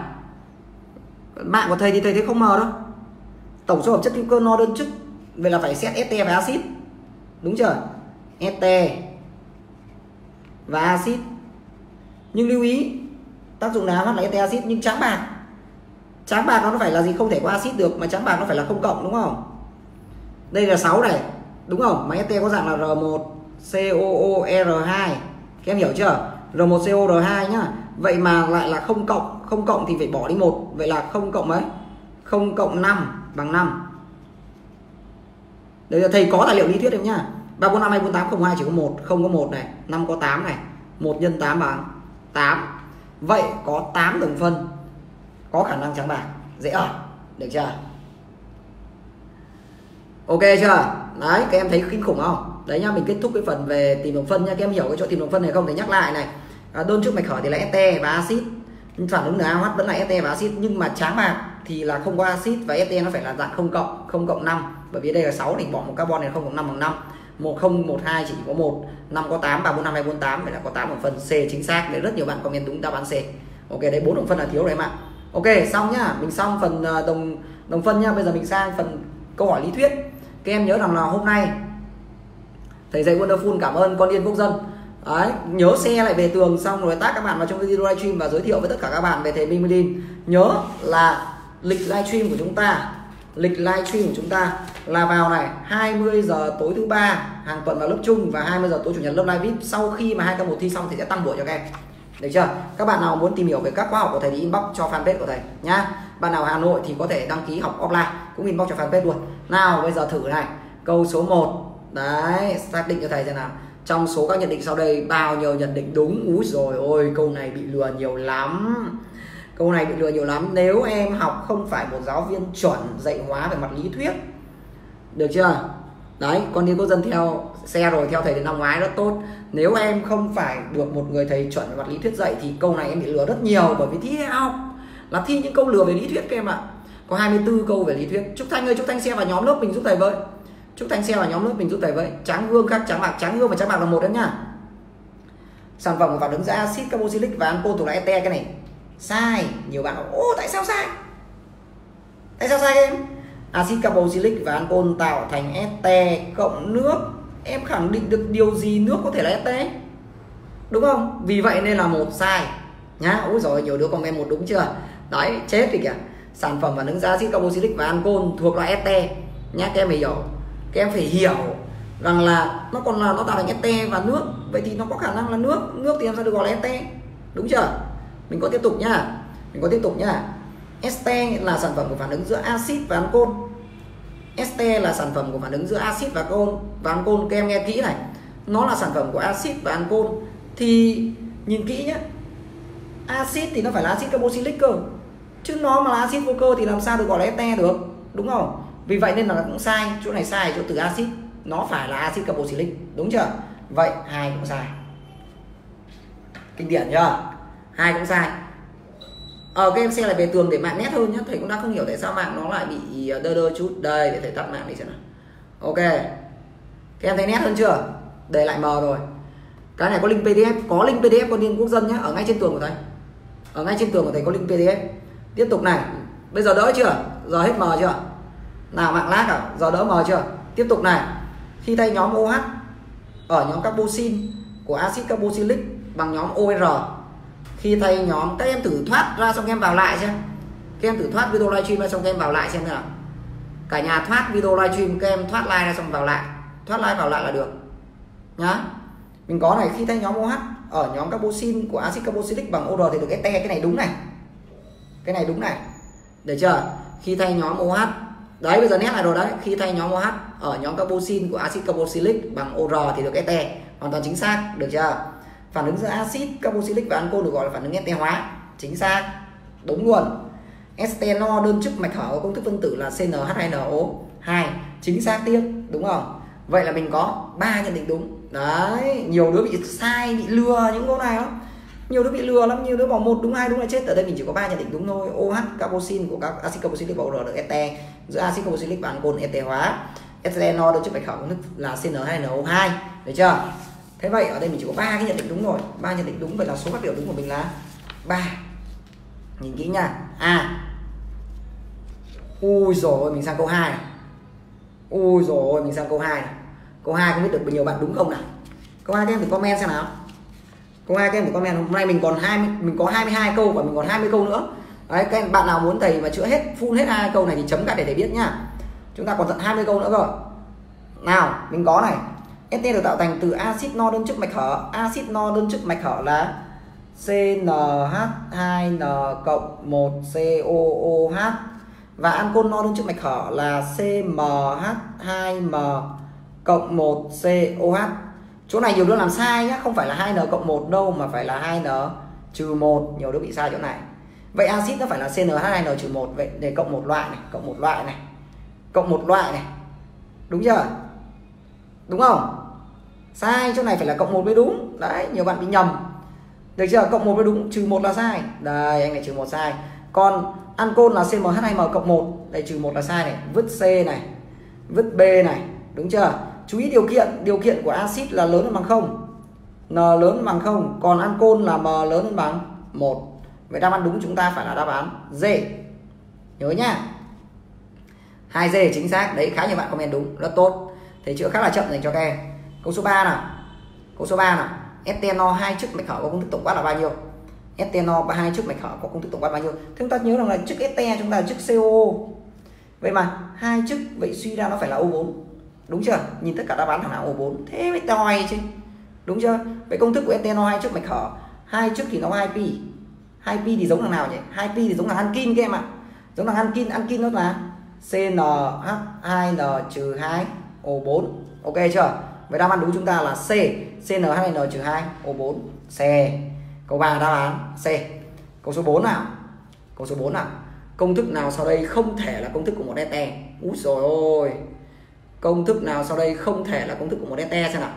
Mạng của thầy thì thầy thấy không mờ đâu. Tổng số hợp chất hữu cơ no đơn chức, vậy là phải xét este và axit. Đúng chưa? Este và axit. Nhưng lưu ý, tác dụng nào là este axit, nhưng trắng bạc. Trắng bạc nó phải là gì? Không thể có axit được, mà trắng bạc nó phải là không cộng, đúng không? Đây là 6 này. Đúng không? Mà este có dạng là R1 COOR2 các em hiểu chưa? R1COR2 nhá. Vậy mà lại là không cộng không cộng thì phải bỏ đi một. Vậy là không cộng mấy? Không cộng 5 bằng 5 đây là thầy có tài liệu lý thuyết em nhá. 345 248 02 chỉ có một. Không có một này 5 có 8 này. 1 nhân 8 bằng 8 vậy có 8 đường phân, có khả năng trắng bạc. Dễ ở được chưa? Ok chưa? Đấy, các em thấy kinh khủng không? Đấy nhá mình kết thúc cái phần về tìm đồng phân nha các em hiểu cái chỗ tìm đồng phân này không? Thì nhắc lại này. À, đơn trước mạch khởi thì là este và axit. Phản ứng NaOH vẫn là este và axit nhưng mà tráng bạc thì là không có axit và este nó phải là dạng không cộng không cộng năm. Bởi vì đây là 6 thì bỏ một carbon này không cộng năm bằng 5 1012 chỉ có một năm có tám ba bốn năm hai bốn tám phải là có tám đồng phân C chính xác. Để rất nhiều bạn comment đúng đáp án C. Ok đấy bốn đồng phân là thiếu đấy em ạ. Ok xong nhá mình xong phần à, đồng đồng phân nhá. Bây giờ mình sang phần câu hỏi lý thuyết. Các em nhớ rằng là hôm nay thầy dạy Wonderful cảm ơn con yên quốc dân. Đấy, nhớ xe lại về tường xong rồi tác các bạn vào trong video livestream và giới thiệu với tất cả các bạn về thầy Minh Minh nhớ là lịch livestream của chúng ta lịch livestream của chúng ta là vào này 20 giờ tối thứ ba hàng tuần vào lớp chung và 20 giờ tối chủ nhật lớp live vip. Sau khi mà hai k một thi xong thì sẽ tăng buổi cho các em. Được chưa? Các bạn nào muốn tìm hiểu về các khóa học của thầy thì inbox cho fanpage của thầy nhá. Bạn nào Hà Nội thì có thể đăng ký học offline cũng inbox cho fanpage luôn. Nào bây giờ thử này. Câu số 1 đấy, xác định cho thầy xem nào. Trong số các nhận định sau đây, bao nhiêu nhận định đúng? Úi rồi ôi câu này bị lừa nhiều lắm. Câu này bị lừa nhiều lắm. Nếu em học không phải một giáo viên chuẩn dạy hóa về mặt lý thuyết, được chưa? Đấy, con đi cô dân theo xe rồi, theo thầy đến năm ngoái, rất tốt. Nếu em không phải được một người thầy chuẩn về mặt lý thuyết dạy, thì câu này em bị lừa rất nhiều, bởi vì thi học là thi những câu lừa về lý thuyết các em ạ. Có 24 câu về lý thuyết. Trúc Thanh ơi Trúc Thanh xe vào nhóm lớp mình giúp thầy với. Trúc Thanh xe là nhóm lớp mình giúp thầy với. Trắng gương khác trắng bạc. Trắng gương và trắng bạc là một đấy nhá sản phẩm của phản ứng ra axit carboxylic và ancol thuộc loại ete cái này. Sai. Nhiều bạn bảo, ô, tại sao sai? Tại sao sai em? Axit carboxylic và ancol tạo thành este cộng nước. Em khẳng định được điều gì nước có thể là ete đúng không? Vì vậy nên là một sai. Nhá. Úi rồi nhiều đứa comment một đúng chưa? Đấy, chết thì kìa. Sản phẩm phản ứng axit carboxylic và ancol thuộc loại ete nhá, các em hiểu các em phải hiểu rằng là nó còn là, nó tạo thành este và nước. Vậy thì nó có khả năng là nước nước thì làm sao được gọi là este đúng chưa? Mình có tiếp tục nhá. Mình có tiếp tục nhá. Este là sản phẩm của phản ứng giữa axit và ancol. Este là sản phẩm của phản ứng giữa axit và ancol và ancol các em nghe kỹ này. Nó là sản phẩm của axit và ancol. Thì nhìn kỹ nhé axit thì nó phải là axit carboxylic cơ. Chứ nó mà là axit vô cơ thì làm sao được gọi là este được? Đúng không? Vì vậy nên là nó cũng sai, chỗ này sai, chỗ từ axit, nó phải là axit carboxylic, đúng chưa? Vậy hai cũng sai. Kinh điển chưa hai cũng sai. Ờ các em xem lại về tường để mạng nét hơn nhé thầy cũng đã không hiểu tại sao mạng nó lại bị ờ, đơ đơ chút. Đây, để thầy tắt mạng đi xem nào. Ok. Các em thấy nét hơn chưa? Để lại mờ rồi. Cái này có link pdf có link pdf con liên quốc dân nhé ở ngay trên tường của thầy. Ở ngay trên tường của thầy có link pdf tiếp tục này. Bây giờ đỡ chưa? Giờ hết mờ chưa? Nào mạng lát à giờ đỡ mờ chưa? Tiếp tục này. Khi thay nhóm OH ở nhóm carboxin của axit carboxylic bằng nhóm OR khi thay nhóm các em thử thoát ra xong các em vào lại xem. Các em thử thoát video livestream ra xong các em vào lại xem nào. Cả nhà thoát video livestream các em thoát like ra xong vào lại. Thoát like vào lại là được. Nhá. Mình có này khi thay nhóm OH ở nhóm carboxin của axit carboxylic bằng OR thì được este cái này đúng này. Cái này đúng này. Để chờ, khi thay nhóm OH đấy, bây giờ nét lại rồi đấy. Khi thay nhóm OH ở nhóm carboxin của axit carboxylic bằng OR thì được este hoàn toàn chính xác, được chưa? Phản ứng giữa axit carboxylic và ancol được gọi là phản ứng este hóa. Chính xác. Đúng luôn. Esteno, đơn chức mạch hở có công thức phân tử là CnH2NO 2 chính xác tiếp, đúng không? Vậy là mình có ba nhận định đúng. Đấy, nhiều đứa bị sai, bị lừa những câu này lắm nhiều đứa bị lừa lắm, nhiều đứa bảo một đúng, hai đúng là chết. Ở đây mình chỉ có ba nhận định đúng thôi. OH carboxin của các axit carboxylic và OR được ete giữa axit carboxylic và ancol ete hóa, ethanol được chức bạch khẩu nước là CN2NO2 được chưa? Thế vậy ở đây mình chỉ có ba cái nhận định đúng rồi ba nhận định đúng, vậy là số phát biểu đúng của mình là ba. Nhìn kỹ nha. À ui rồi mình sang câu 2 ui rồi mình sang câu 2 câu 2 không biết được bao nhiêu bạn đúng không nào? Câu hai các em thử comment xem nào không ai các em thử comment hôm nay, mình còn 20 mình có 22 câu và mình còn 20 câu nữa. Đấy, các em bạn nào muốn thầy mà chữa hết, full hết hai câu này thì chấm cả để thầy biết nhá. Chúng ta còn tận 20 câu nữa rồi nào, mình có này. ST được tạo thành từ axit no đơn chức mạch hở. Axit no đơn chức mạch hở là CnH2n cộng 1 COOH và ancol no đơn chức mạch hở là CmH2m cộng 1 COH chỗ này nhiều đứa làm sai nhá, không phải là 2n cộng 1 đâu mà phải là 2n trừ 1 nhiều đứa bị sai chỗ này. Vậy axit nó phải là CnH2n trừ 1 vậy để cộng một loại này, cộng một loại này, cộng một loại này. Đúng chưa? Đúng không? Sai, chỗ này phải là cộng một mới đúng. Đấy, nhiều bạn bị nhầm. Được chưa? Cộng một mới đúng, trừ một là sai. Đây, anh này trừ một sai. Còn ancol là CmH2m cộng 1 đây trừ một là sai này. Vứt C này, vứt B này. Đúng chưa? Chú ý điều kiện điều kiện của axit là lớn hơn bằng không. N lớn hơn bằng không, còn ancol là m lớn hơn bằng một. Vậy đáp án đúng chúng ta phải là đáp án D nhớ nhá. Hai D chính xác, đấy khá nhiều bạn comment đúng, rất tốt. Thầy chữa khá là chậm dành cho các em. Câu số 3 nào. Câu số 3 nào. Ethanol hai chức mạch hở có công thức tổng quát là bao nhiêu? Ethanol và hai chức mạch hở có công thức tổng quát bao nhiêu? Chúng ta nhớ rằng là chức este chúng ta là chức CO vậy mà hai chức vậy suy ra nó phải là O4 đúng chưa? Nhìn tất cả đáp án thằng nào O4 thế mới đòi chứ. Đúng chưa? Vậy công thức của eteno trước mạch hở hai trước thì nó 2pi 2pi thì giống thằng nào nhỉ? 2pi thì giống thằng ankin các em ạ. Giống thằng ankin ankin nó là CnH2n trừ 2 O4 ok chưa? Vậy đáp án đúng chúng ta là C. CNH2N-2O4 C. Câu 3 đáp án. C. Câu số 4 nào? Câu số 4 nào? Công thức nào sau đây không thể là công thức của một DT Úi rồi ôi. Công thức nào sau đây không thể là công thức của một DT xem nào.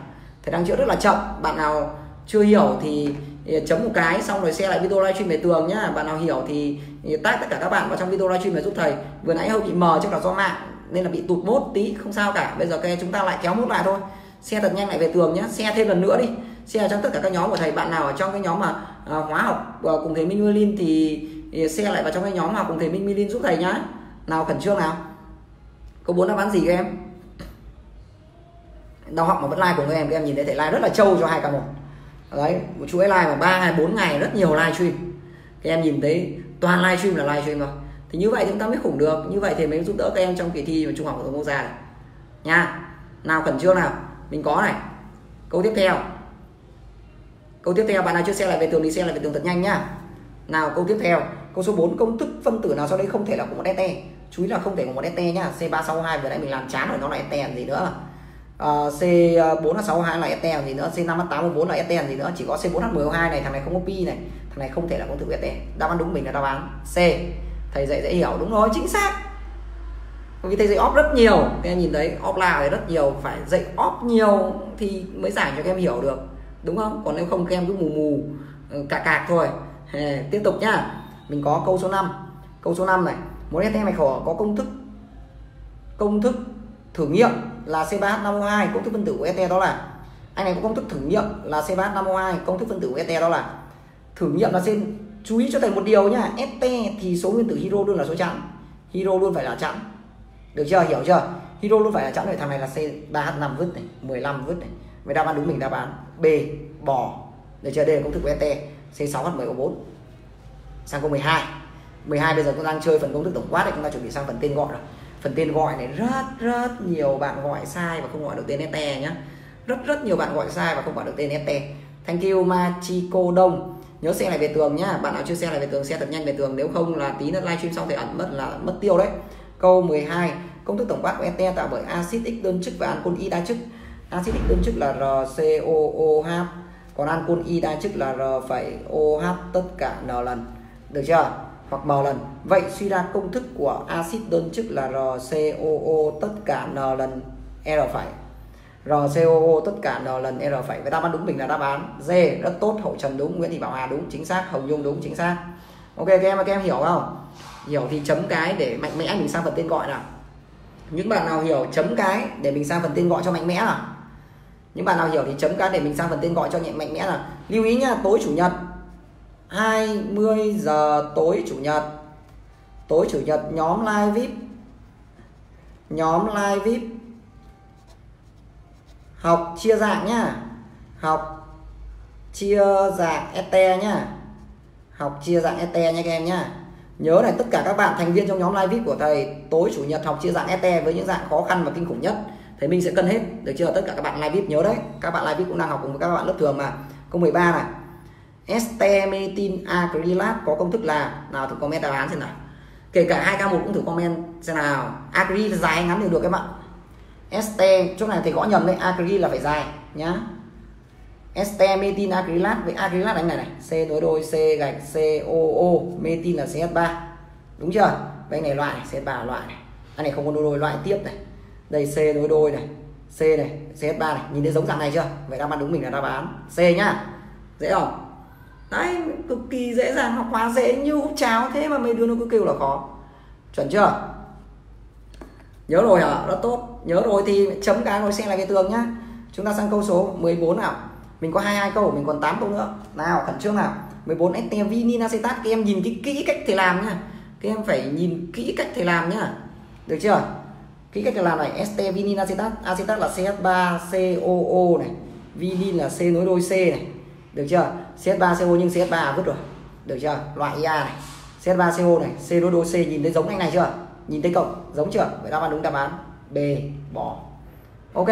Thầy đang chữa rất là chậm. Bạn nào chưa hiểu thì ờ, chấm một cái xong rồi xe lại video livestream về tường nhá. Bạn nào hiểu thì ờ, tag tất cả các bạn vào trong video livestream để giúp thầy. Vừa nãy hơi bị mờ chắc là do mạng nên là bị tụt mốt tí không sao cả. Bây giờ cái chúng ta lại kéo mốt lại thôi. Xe thật nhanh lại về tường nhé xe thêm lần nữa đi. Xe trong tất cả các nhóm của thầy. Bạn nào ở trong cái nhóm mà à, hóa học à, cùng thầy Minh Linh thì, thì xe lại vào trong cái nhóm mà cùng thầy Minh Linh giúp thầy nhá. Nào khẩn trương nào. Câu bốn đáp án gì các em? Đau họng mà vẫn like của các em các em nhìn thấy thể like rất là trâu cho hai k một. Đấy, một chuỗi like mà ba ngày bốn ngày rất nhiều live stream. Các em nhìn thấy toàn live stream là live stream rồi thì như vậy chúng ta mới khủng được. Như vậy thì mới giúp đỡ các em trong kỳ thi trung học phổ thông quốc gia này. Nha, nào khẩn trương nào. Mình có này. Câu tiếp theo. Câu tiếp theo, bạn nào chưa xem lại về tường đi xem lại về tường thật nhanh nhá. Nào, câu tiếp theo. Câu số 4 công thức phân tử nào sau đây không thể là của một ST chú ý là không thể của một ST nhá. C362 vừa nãy mình làm chán rồi, nó là ST làm gì nữa? Ờ, uh, ờ, C4H6 là ST gì nữa C5H84 là ST gì nữa chỉ có C4H12 này thằng này không có pi này thằng này không thể là công thức ST đáp án đúng mình là đáp án C. Thầy dạy dễ hiểu. Đúng rồi chính xác. Vì thầy dạy off rất nhiều các em nhìn thấy offline là rất nhiều phải dạy off nhiều thì mới giải cho các em hiểu được. Đúng không? Còn nếu không các em cứ mù mù ừ, cạc cạc thôi. Tiếp tục nhá. Mình có câu số 5 câu số 5 này. Muốn ST mạch khổ có công thức công thức thử nghiệm là C3H5O2 công thức phân tử của ST đó là. Anh này có công thức thử nghiệm là C3H5O2 công thức phân tử của ST đó là. Thử nghiệm là trên chú ý cho thầy một điều nhá ST thì số nguyên tử hydro luôn là số chẵn. Hydro luôn phải là chẵn. Được chưa? Hiểu chưa? Hydro luôn phải là chẵn này thằng này là C3H5 vứt này 15 vứt này. Vậy đáp án đúng mình, đáp án B, bò. Để chờ đây là công thức của ST C6H10O4 sang câu 12 12 bây giờ cũng đang chơi phần công thức tổng quát này chúng ta chuẩn bị sang phần tên gọi rồi phần tên gọi này rất rất nhiều bạn gọi sai và không gọi được tên Et nhé rất rất nhiều bạn gọi sai và không gọi được tên Et thank you, Machiko Đông. Nhớ xe lại về tường nhá. Bạn nào chưa xe lại về tường xe thật nhanh về tường. Nếu không là tí nữa livestream xong thì ẩn mất là mất tiêu đấy. Câu 12 công thức tổng quát của Et tạo bởi axit x đơn chức và ancol y đa chức. Axit x đơn chức là RCOOH còn ancol y đa chức là R phẩy OH tất cả n lần. Được chưa? Hoặc m lần. Vậy suy ra công thức của axit đơn chức là RCOO tất cả n lần R phải. RCOO tất cả n lần R phải. Vậy đáp án đúng mình là đáp án D. Rất tốt, hậu trần đúng, Nguyễn Thị Bảo Hà đúng, chính xác, Hồng Nhung đúng, chính xác. Ok, các em các em hiểu không? Hiểu thì chấm cái để mạnh mẽ mình sang phần tên gọi nào. Những bạn nào hiểu, chấm cái để mình sang phần tên gọi cho mạnh mẽ nào. Những bạn nào hiểu thì chấm cái để mình sang phần tên gọi cho nhẹ mạnh mẽ là lưu ý nhá, tối chủ nhật. 20 giờ tối chủ nhật. Tối chủ nhật nhóm live vip. Nhóm live vip. Học chia dạng nhá. Học chia dạng ete nhá. Học chia dạng ete nha các em nhá. Nhớ này, tất cả các bạn thành viên trong nhóm live vip của thầy, tối chủ nhật học chia dạng ete với những dạng khó khăn và kinh khủng nhất. Thầy Minh sẽ cân hết, được chưa? Tất cả các bạn live vip nhớ đấy. Các bạn live vip cũng đang học cùng với các bạn lớp thường mà. Câu 13 này estemetin acrylat có công thức là, nào thử comment đáp án xem nào. Kể cả 2k1 cũng thử comment xem nào. Acryl dài ngắn đều được các bạn. Este chỗ này thầy gõ nhầm đấy acryl là phải dài, nhá. Este metin acrylat với acrylat đánh này này, c nối đôi, c gạch coo metin là ch3 đúng chưa? Vậy này loại này ch3 loại này. Anh này không có nối đôi, loại tiếp này. Đây c nối đôi này, c này ch3 này. Nhìn thấy giống dạng này chưa? Vậy đáp án đúng mình là đáp án c nhá. Dễ không? Đấy, cực kỳ dễ dàng, học hóa dễ như hút cháo. Thế mà mấy đứa nó cứ kêu là khó. Chuẩn chưa? Nhớ rồi hả? Rất tốt. Nhớ rồi thì chấm cái rồi xem lại cái tường nhá. Chúng ta sang câu số 14 nào. Mình có 22 câu, mình còn 8 câu nữa. Nào, khẩn trương nào. 14 ST vinin acetat các em nhìn kỹ kỹ cách thầy làm nhá. Các em phải nhìn kỹ cách thầy làm nhá. Được chưa? Kỹ cách thầy làm này ST vinin acetat acetat là CH3 COO này. Vinin là C nối đôi C này được chưa? CH3CO nhưng CH3 vứt rồi. Được chưa? Loại IA này. CH3CO này. C đối đôi, C nhìn thấy giống anh này chưa? Nhìn thấy cộng, giống chưa? Vậy đáp án đúng, đáp án B, bỏ. Ok.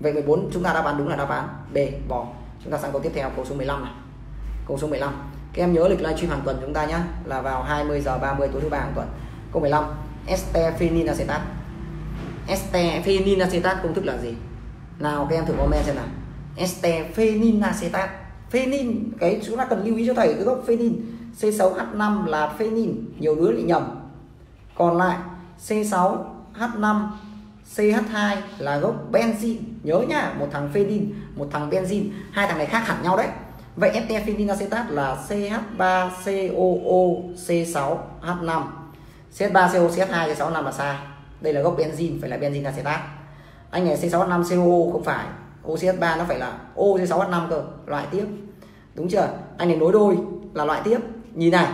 Vậy 14 chúng ta đáp án đúng là đáp án B, bỏ. Chúng ta sang câu tiếp theo, câu số 15 này. Câu số 15 các em nhớ lịch livestream hàng tuần chúng ta nhé là vào 20 giờ 30 tối thứ ba hàng tuần. Câu 15 estephenin acetat estephenin acetat công thức là gì? Nào, các em thử comment xem nào. Estephenin acetat phenin, cái chúng ta cần lưu ý cho thầy cái gốc phenin. C6H5 là phenin, nhiều đứa lại nhầm. Còn lại C6H5 CH2 là gốc benzin. Nhớ nhá một thằng phenin, một thằng benzin, hai thằng này khác hẳn nhau đấy. Vậy ethylphenyl acetat là CH3COO C6H5 CH3COCH2 C6H5 là sai. Đây là gốc benzin, phải là benzin acetat. Anh này C6H5 COO không phải. OCS3 nó phải là OC6H5 cơ, loại tiếp. Đúng chưa? Anh này nối đôi là loại tiếp. Nhìn này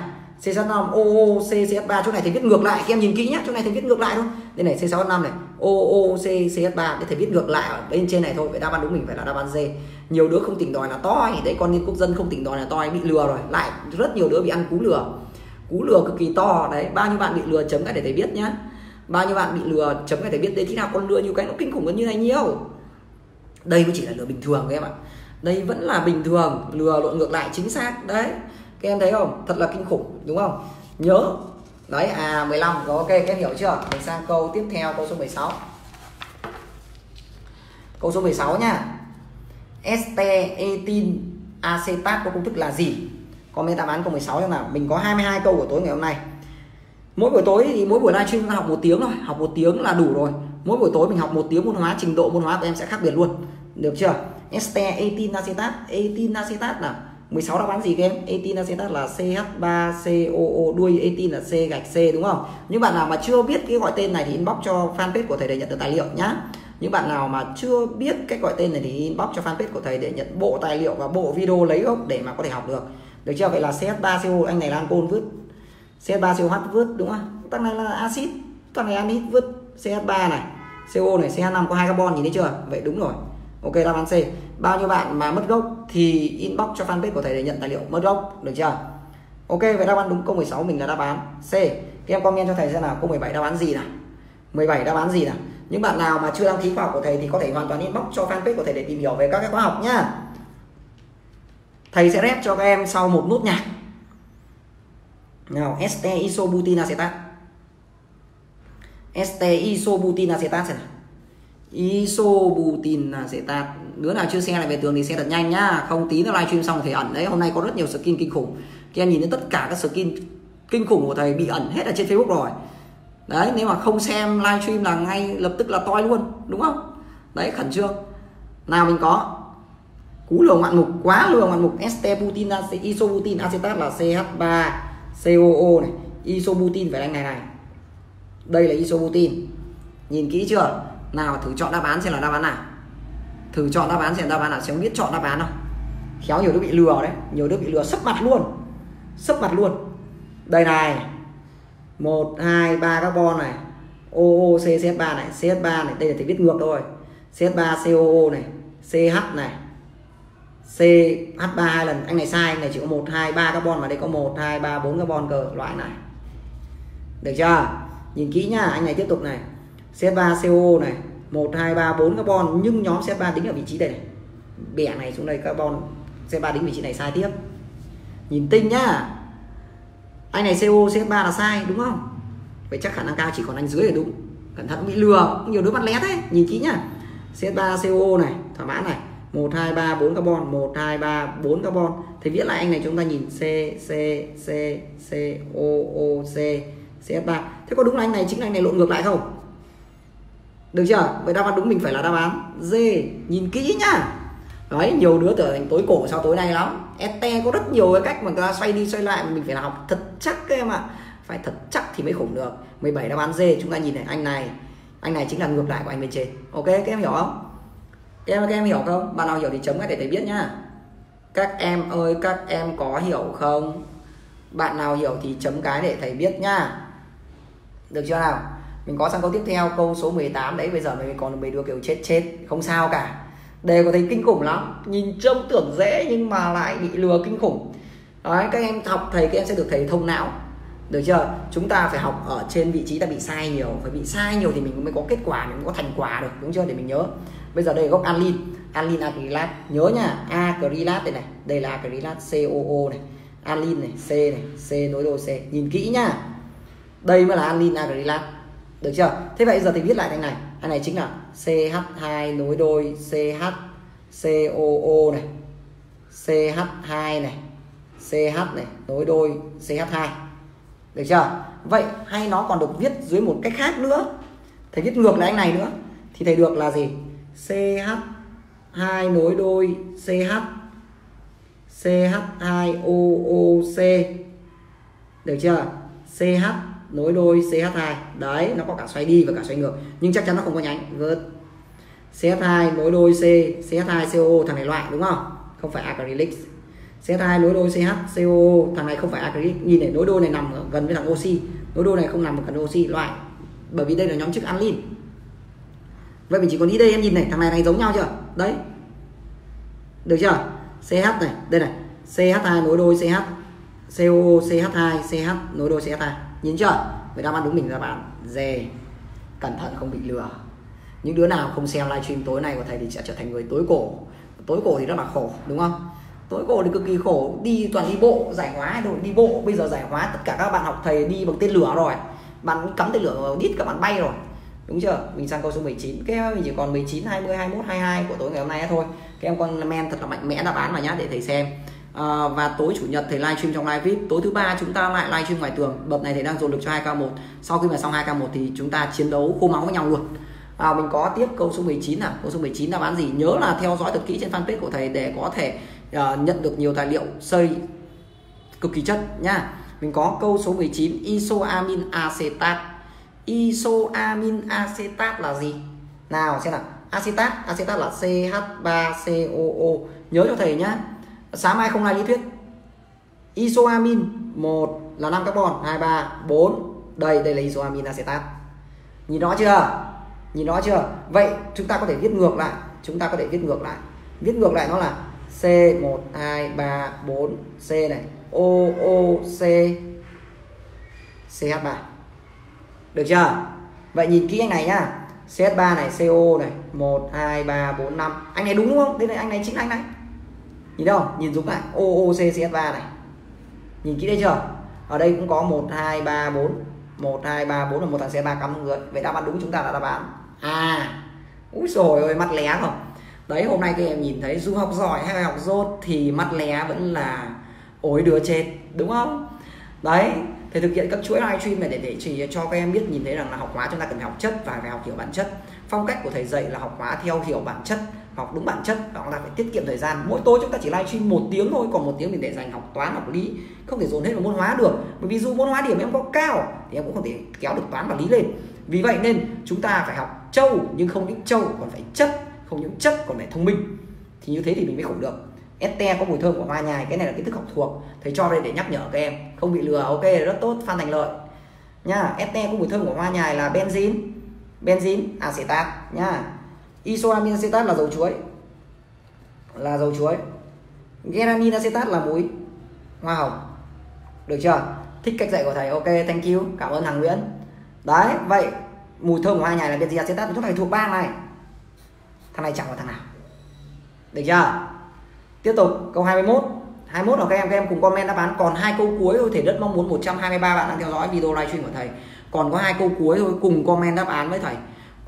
C65 OO C CS3 chỗ này thầy viết ngược lại các em nhìn kỹ nhá, chỗ này thầy viết ngược lại thôi. Đây này C65 này OO C CS3 để thầy viết ngược lại ở bên trên này thôi vậy đáp án đúng mình phải là đáp án D. Nhiều đứa không tỉnh đòi là to đấy, con niên quốc dân không tỉnh đòi là to bị lừa rồi. Lại rất nhiều đứa bị ăn cú lừa. Cú lừa cực kỳ to, đấy, bao nhiêu bạn bị lừa chấm cái để thầy biết nhá. Bao nhiêu bạn bị lừa chấm cái để biết đấy khi nào con lừa nhiều cái nó kinh khủng hơn như này nhiều đây mới chỉ là lừa bình thường các em ạ. Đây vẫn là bình thường, lừa lộn ngược lại, chính xác. Đấy, các em thấy không? Thật là kinh khủng, đúng không? Nhớ. Đấy à 15 rồi ok, các em hiểu chưa? Mình sang câu tiếp theo, câu số 16 câu số 16 nha. Este etin acetat có công thức là gì? Comment đáp án câu 16 xem nào. Mình có 22 câu của tối ngày hôm nay. Mỗi buổi tối thì mỗi buổi livestream chúng ta học một tiếng thôi. Học một tiếng là đủ rồi mỗi buổi tối mình học một tiếng môn hóa, trình độ môn hóa của em sẽ khác biệt luôn. Được chưa? Este etin acetat etin acetat là 16 đáp án gì các em? Etin acetat là CH3COO đuôi etin là C gạch C, đúng không? Những bạn nào mà chưa biết cái gọi tên này thì inbox cho fanpage của thầy để nhận được tài liệu nhá. Những bạn nào mà chưa biết cách gọi tên này thì inbox cho fanpage của thầy để nhận bộ tài liệu và bộ video lấy gốc để mà có thể học được. Được chưa? Vậy là CH3CO anh này là ancol vứt. CH3COH vứt, đúng không? Tăng này là axit, tăng này anit vứt. CH3 này. CO này CH5 có hai carbon, nhìn thấy chưa? Vậy đúng rồi. Ok, đáp án C. Bao nhiêu bạn mà mất gốc thì inbox cho fanpage của thầy để nhận tài liệu mất gốc, được chưa? Ok, vậy đáp án đúng, câu 16 mình là đáp án C. Các em comment cho thầy xem nào, câu 17 đáp án gì nào? 17 đáp án gì nào? Những bạn nào mà chưa đăng ký khóa học của thầy thì có thể hoàn toàn inbox cho fanpage của thầy để tìm hiểu về các cái khóa học nhá. Thầy sẽ rep cho các em sau một nốt nhạc. Nào ST isobutin este isobutin acetat xem nào. Isobutin acetat đứa nào chưa xe lại về tường thì xe thật nhanh nhá. Không tí nữa livestream xong thì ẩn. Đấy, hôm nay có rất nhiều skin kinh khủng. Các em nhìn thấy tất cả các skin kinh khủng của thầy bị ẩn hết ở trên facebook rồi. Đấy, nếu mà không xem livestream là ngay lập tức là toi luôn, đúng không? Đấy, khẩn trương. Nào mình có. Cú lừa ngoạn mục, quá lừa ngoạn mục. Estebutin isobutin acetat là ch3 coo này. Isobutin phải đánh này này đây là isobutin. Nhìn kỹ chưa? Nào, thử chọn đáp án xem là đáp án nào. Thử chọn đáp án xem đáp án nào. Xem biết chọn đáp án không? Khéo, nhiều đứa bị lừa đấy. Nhiều đứa bị lừa sấp mặt luôn. Sấp mặt luôn. Đây này. Một, hai, ba carbon này. OO CH3 này. CH3 này. Đây là thể viết ngược thôi. CH3 COO này. CH này. CH3 hai lần. Anh này sai, anh này chỉ có một, hai, ba carbon mà đây có một, hai, ba, bốn carbon cờ loại này. Được chưa? Nhìn kỹ nhá, anh này tiếp tục này. CH3CO này. 1 2 3 4 carbon. Nhưng nhóm CH3 đính ở vị trí đây này. Bẻ này xuống đây, carbon CH3 đính vị trí này sai tiếp. Nhìn tinh nhá. Anh này CO CH3 là sai, đúng không? Vậy chắc khả năng cao chỉ còn anh dưới là đúng. Cẩn thận, bị lừa. Nhiều đứa mắt lé thế nhìn kỹ nhá. CH3CO này, thỏa mãn này. 1 2 3 4 carbon. 1 2 3 4 carbon. Thì viết lại anh này chúng ta nhìn C C C C, O O, C. CH3 thế có đúng là anh này chính là anh này lộn ngược lại không? Được chưa? Vậy đáp án đúng mình phải là đáp án D. Nhìn kỹ nhá. Đấy, nhiều đứa trở thành tối cổ sau tối nay lắm. ST có rất nhiều cái cách mà người ta xoay đi xoay lại mà mình phải là học thật chắc các em ạ. Phải thật chắc thì mới khủng được. 17 đáp án D, chúng ta nhìn này, anh này. Anh này chính là ngược lại của anh bên trên. Ok, các em hiểu không? Các em các em hiểu không? Bạn nào hiểu thì chấm cái để thầy biết nhá. Các em ơi, các em có hiểu không? Bạn nào hiểu thì chấm cái để thầy biết nhá được chưa nào? Mình có sang câu tiếp theo, câu số 18 đấy, bây giờ mình còn mình đứa kiểu chết chết, không sao cả. Đề có thấy kinh khủng lắm. Nhìn trông tưởng dễ nhưng mà lại bị lừa kinh khủng. Đấy, các em học thầy, các em sẽ được thầy thông não. Được chưa? Chúng ta phải học ở trên vị trí ta bị sai nhiều. Phải bị sai nhiều thì mình mới có kết quả, mình mới có thành quả được, đúng chưa? Để mình nhớ. Bây giờ đây là gốc anlin anlin acrylat nhớ nhá acrylat đây này. Đây là acrylat COO này. Anlin này, C này, C nối đôi C. Nhìn kỹ nhá đây mới là anlin acrylat được chưa? Thế vậy giờ thì viết lại thành này. Anh này chính là CH2 nối đôi CH COO này. CH2 này. CH này nối đôi CH2 được chưa? Vậy hay nó còn được viết dưới một cách khác nữa. Thầy viết ngược lại anh này nữa. Thì thầy được là gì? CH2 nối đôi CH CH2OOC được chưa? CH nối đôi CH2 đấy nó có cả xoay đi và cả xoay ngược nhưng chắc chắn nó không có nhánh vượt CH2 nối đôi C CH2CO thằng này loại đúng không không phải acrylic CH2 nối đôi CH CO thằng này không phải acrylic nhìn này nối đôi này nằm gần với thằng oxy nối đôi này không nằm gần oxy loại bởi vì đây là nhóm chức anlin vậy mình chỉ còn đi đây em nhìn này thằng này này giống nhau chưa đấy được chưa CH này đây này CH2 nối đôi CH CO CH2 CH nối đôi CH2 nhìn chưa? Vậy đáp án đúng mình đáp bạn d cẩn thận không bị lừa. Những đứa nào không xem livestream tối nay của thầy thì sẽ trở thành người tối cổ. Tối cổ thì rất là khổ, đúng không? Tối cổ thì cực kỳ khổ. Đi toàn đi bộ, giải hóa rồi đi bộ. Bây giờ giải hóa tất cả các bạn học thầy đi bằng tên lửa rồi. Bạn cắm tên lửa vào đít, các bạn bay rồi. Đúng chưa? Mình sang câu số 19 cái em mình chỉ còn 19 20 21 22 của tối ngày hôm nay thôi. Các em con men thật là mạnh mẽ đáp án mà nhá, để thầy xem à, và tối chủ nhật thầy livestream trong live vip tối thứ ba chúng ta lại livestream ngoài tường. Đợt này thầy đang dồn lực cho 2k1 sau khi mà xong 2k1 thì chúng ta chiến đấu khô máu với nhau luôn. À, mình có tiếp câu số 19 nào. Câu số 19 là bán gì? Nhớ là theo dõi thật kỹ trên fanpage của thầy để có thể uh, nhận được nhiều tài liệu xây cực kỳ chất nha. Mình có câu số 19 isoamin acetat. Isoamin acetat là gì? Nào xem nào. Acetat acetat là CH3COO nhớ cho thầy nhá sáng mai không là lý thuyết. Isoamin một là 5 carbon 2 3 4 đây đây là isoamin acetat. Nhìn rõ chưa? Nhìn rõ chưa? Vậy chúng ta có thể viết ngược lại, chúng ta có thể viết ngược lại. Viết ngược lại nó là C 1 2 3 4 C này. O O, C. CH3 được chưa? Vậy nhìn kỹ anh này nhá. CH3 này CO này. 1 2 3 4 5 anh này đúng đúng không? Đây này, anh này chính anh này nhìn đâu? Nhìn giống lại OOC cs 3 này. Nhìn kỹ đây chưa? Ở đây cũng có 1 2 3 4 1 2 3 4 là một thằng cs 3 cắm người vậy đáp án đúng chúng ta là đáp án à úi rồi ơi mắt lé không đấy, hôm nay các em nhìn thấy dù học giỏi hay học dốt thì mắt lé vẫn là ối đứa chết, đúng không? Đấy, thầy thực hiện các chuỗi livestream này để để chỉ cho các em biết nhìn thấy rằng là học hóa chúng ta cần phải học chất và phải học hiểu bản chất. Phong cách của thầy dạy là học hóa theo hiểu bản chất học đúng bản chất, hoặc là phải tiết kiệm thời gian. Mỗi tối chúng ta chỉ livestream một tiếng thôi, còn một tiếng mình để dành học toán, học lý. Không thể dồn hết vào môn hóa được. Bởi vì dù môn hóa điểm em có cao, thì em cũng không thể kéo được toán và lý lên. Vì vậy nên chúng ta phải học trâu, nhưng không những trâu, còn phải chất. Không những chất, còn phải thông minh. Thì như thế thì mình mới khủng được. Este có mùi thơm của hoa nhài, cái này là kiến thức học thuộc. Thầy cho đây để nhắc nhở các em. Không bị lừa, ok, rất tốt, phan thành lợi. Nha este có mùi thơm của hoa nhài là benzene benzene acetat, nha isoamin acetat là dầu chuối. Là dầu chuối. Geramin acetat là muối. Hoa hồng. Được chưa? Thích cách dạy của thầy. Ok, thank you. Cảm ơn thằng nguyễn. Đấy, vậy mùi thơm của hai nhài là gì? acetat. Chúng ta phải thuộc ba này. Thằng này chẳng là thằng nào. Được chưa? Tiếp tục, câu 21 21 là các em các em cùng comment đáp án. Còn hai câu cuối thôi, thể rất mong muốn 123 bạn đang theo dõi video livestream của thầy. Còn có hai câu cuối thôi, cùng comment đáp án với thầy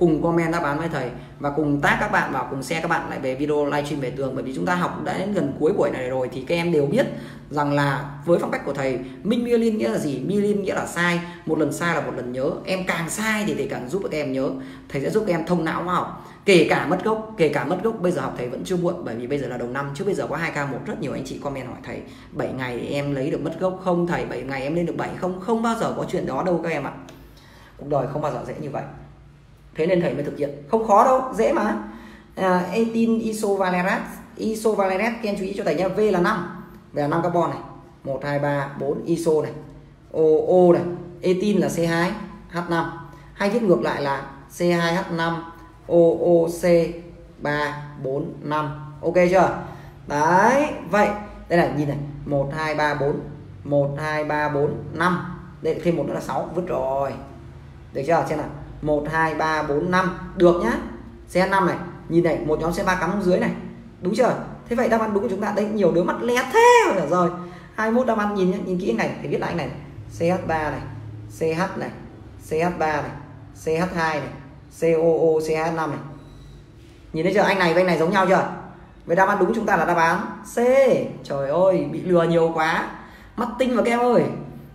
cùng comment đáp án với thầy và cùng tác các bạn vào, cùng share các bạn lại về video livestream về tường. Bởi vì chúng ta học đã đến gần cuối buổi này rồi thì các em đều biết rằng là với phong cách của thầy, minh myelin nghĩa là gì? Myelin nghĩa là sai, một lần sai là một lần nhớ. Em càng sai thì thầy càng giúp các em nhớ. Thầy sẽ giúp các em thông não hóa học. Kể cả mất gốc, kể cả mất gốc, bây giờ học thầy vẫn chưa muộn. Bởi vì bây giờ là đầu năm, chứ bây giờ có 2 k một. Rất nhiều anh chị comment hỏi thầy 7 ngày em lấy được mất gốc không thầy? 7 ngày em lên được 7 không? Không bao giờ có chuyện đó đâu các em ạ. Cuộc đời không bao giờ dễ như vậy thế nên thầy mới thực hiện. Không khó đâu dễ mà. À, etin isovalerat. Isovalerat các em chú ý cho thầy nhé v là 5 v là 5 carbon này. 1 2 3 4 iso này. O o này. Etin là c2 h5 hay viết ngược lại là c2h5 OOC 3 4 5 ok chưa? Đấy vậy. Đây là nhìn này. 1 2 3 4 1 2 3 4 5 đây thêm một nữa là 6 vứt rồi. Được chưa? Xem nào. 1 2 3 4 5 được nhá. Xe 5 này. Nhìn này, một nhóm xe ba cắm dưới này. Đúng chưa? Thế vậy đáp án đúng của chúng ta đây, nhiều đứa mắt lé thế. Rồi. Rồi 21 đáp án nhìn nhá, nhìn kỹ này, thì biết lại anh này. CH3 này CH này CH3 này CH2 này COO CH5 này. Nhìn thấy chưa? Anh này với anh này giống nhau chưa? Vậy đáp án đúng chúng ta là đáp án C. Trời ơi, bị lừa nhiều quá. Mắt tinh vào các em ơi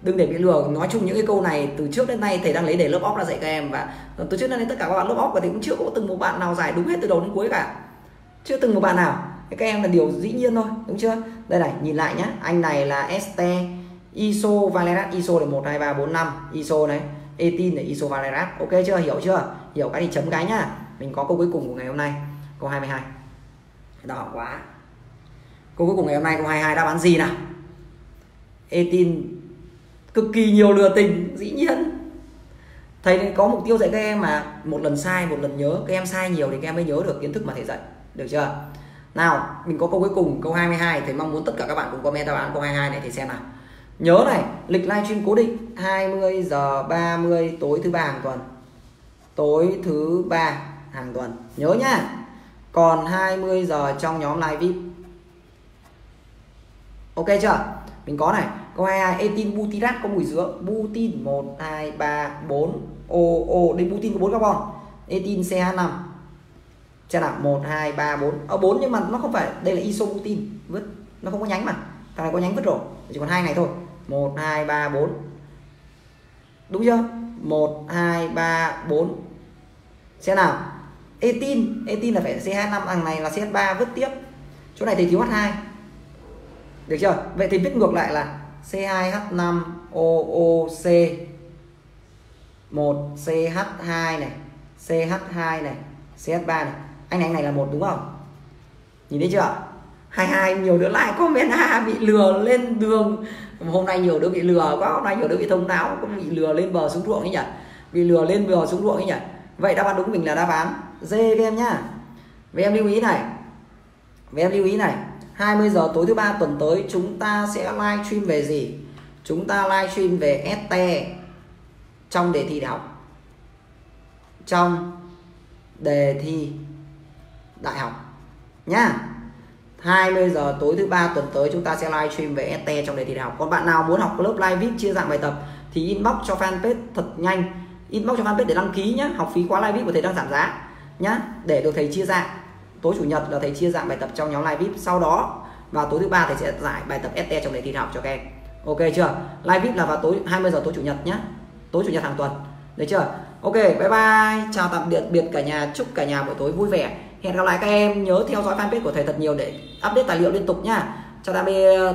đừng để bị lừa. Nói chung những cái câu này từ trước đến nay thầy đang lấy để lớp óc ra dạy các em và ờ, từ trước đến nay tất cả các bạn lớp óc và thì cũng chưa có từng một bạn nào giải đúng hết từ đầu đến cuối cả. Chưa từng một bạn nào. Các em là điều dĩ nhiên thôi, đúng chưa? Đây này, nhìn lại nhá. Anh này là st iso valerat, iso là một, hai, ba, bốn, năm. Iso này, etin là iso valerat. Ok chưa? Hiểu chưa? Hiểu cái thì chấm cái nhá. Mình có câu cuối cùng của ngày hôm nay. Câu 22 đỏ quá. Câu cuối cùng ngày hôm nay, câu 22 đáp án gì nào? Etin cực kỳ nhiều lừa tình, dĩ nhiên. Thầy có mục tiêu dạy các em mà, một lần sai, một lần nhớ. Các em sai nhiều thì các em mới nhớ được kiến thức mà thầy dạy, được chưa? Nào, mình có câu cuối cùng, câu 22 thầy mong muốn tất cả các bạn cùng comment đáp án câu 22 này thì xem nào. Nhớ này, lịch livestream cố định 20 giờ 30 tối thứ ba hàng tuần. Tối thứ ba hàng tuần, nhớ nhá. Còn 20 giờ trong nhóm live vip. Ok chưa? Mình có này câu 22 etin butyrat có mùi dứa. Butin 1 2 3 4 ô ô, đây butin có 4 carbon. Etin CH5 xem nào 1 2 3 4 ở 4 nhưng mà nó không phải, đây là isobutin. Vứt. Nó không có nhánh mà. Thằng này có nhánh vứt rồi. Chỉ còn hai này thôi. 1 2 3 4 đúng chưa? 1 2 3 4 xem nào. Etin etin là phải CH5 thằng này là CH3 vứt tiếp. Chỗ này thì thiếu H2 được chưa? Vậy thì viết ngược lại là C2H5OOC 1 CH2 này CH2 này CH3 này. Anh này anh này là một đúng không? Nhìn thấy chưa? 22 nhiều đứa lại comment à bị lừa lên đường. Hôm nay nhiều đứa bị lừa quá, hôm nay nhiều đứa bị thông táo có bị lừa lên bờ xuống ruộng ấy nhỉ? Bị lừa lên bờ xuống ruộng ấy nhỉ? Vậy đáp án đúng mình là đáp án D các em nhá. Vậy em lưu ý này. Vậy em lưu ý này. 20 giờ tối thứ ba tuần tới, chúng ta sẽ live stream về gì? Chúng ta live stream về ST trong đề thi đại học. Trong đề thi đại học, nhá. 20 giờ tối thứ ba tuần tới, chúng ta sẽ live stream về ST trong đề thi đại học. Còn bạn nào muốn học lớp live VIP chia dạng bài tập thì inbox cho fanpage thật nhanh. Inbox cho fanpage để đăng ký nhé học phí khóa live VIP của thầy đang giảm giá nhá, để được thầy chia dạng tối chủ nhật là thầy chia dạng bài tập trong nhóm live VIP sau đó. Vào tối thứ ba thầy sẽ giải bài tập ST trong đề thi học cho các em. Ok chưa? Live VIP là vào tối 20 giờ tối chủ nhật nhé tối chủ nhật hàng tuần. Được chưa? Ok, bye bye. Chào tạm biệt biệt cả nhà. Chúc cả nhà buổi tối vui vẻ. Hẹn gặp lại các em. Nhớ theo dõi fanpage của thầy thật nhiều để update tài liệu liên tục nhá. Chào tạm biệt.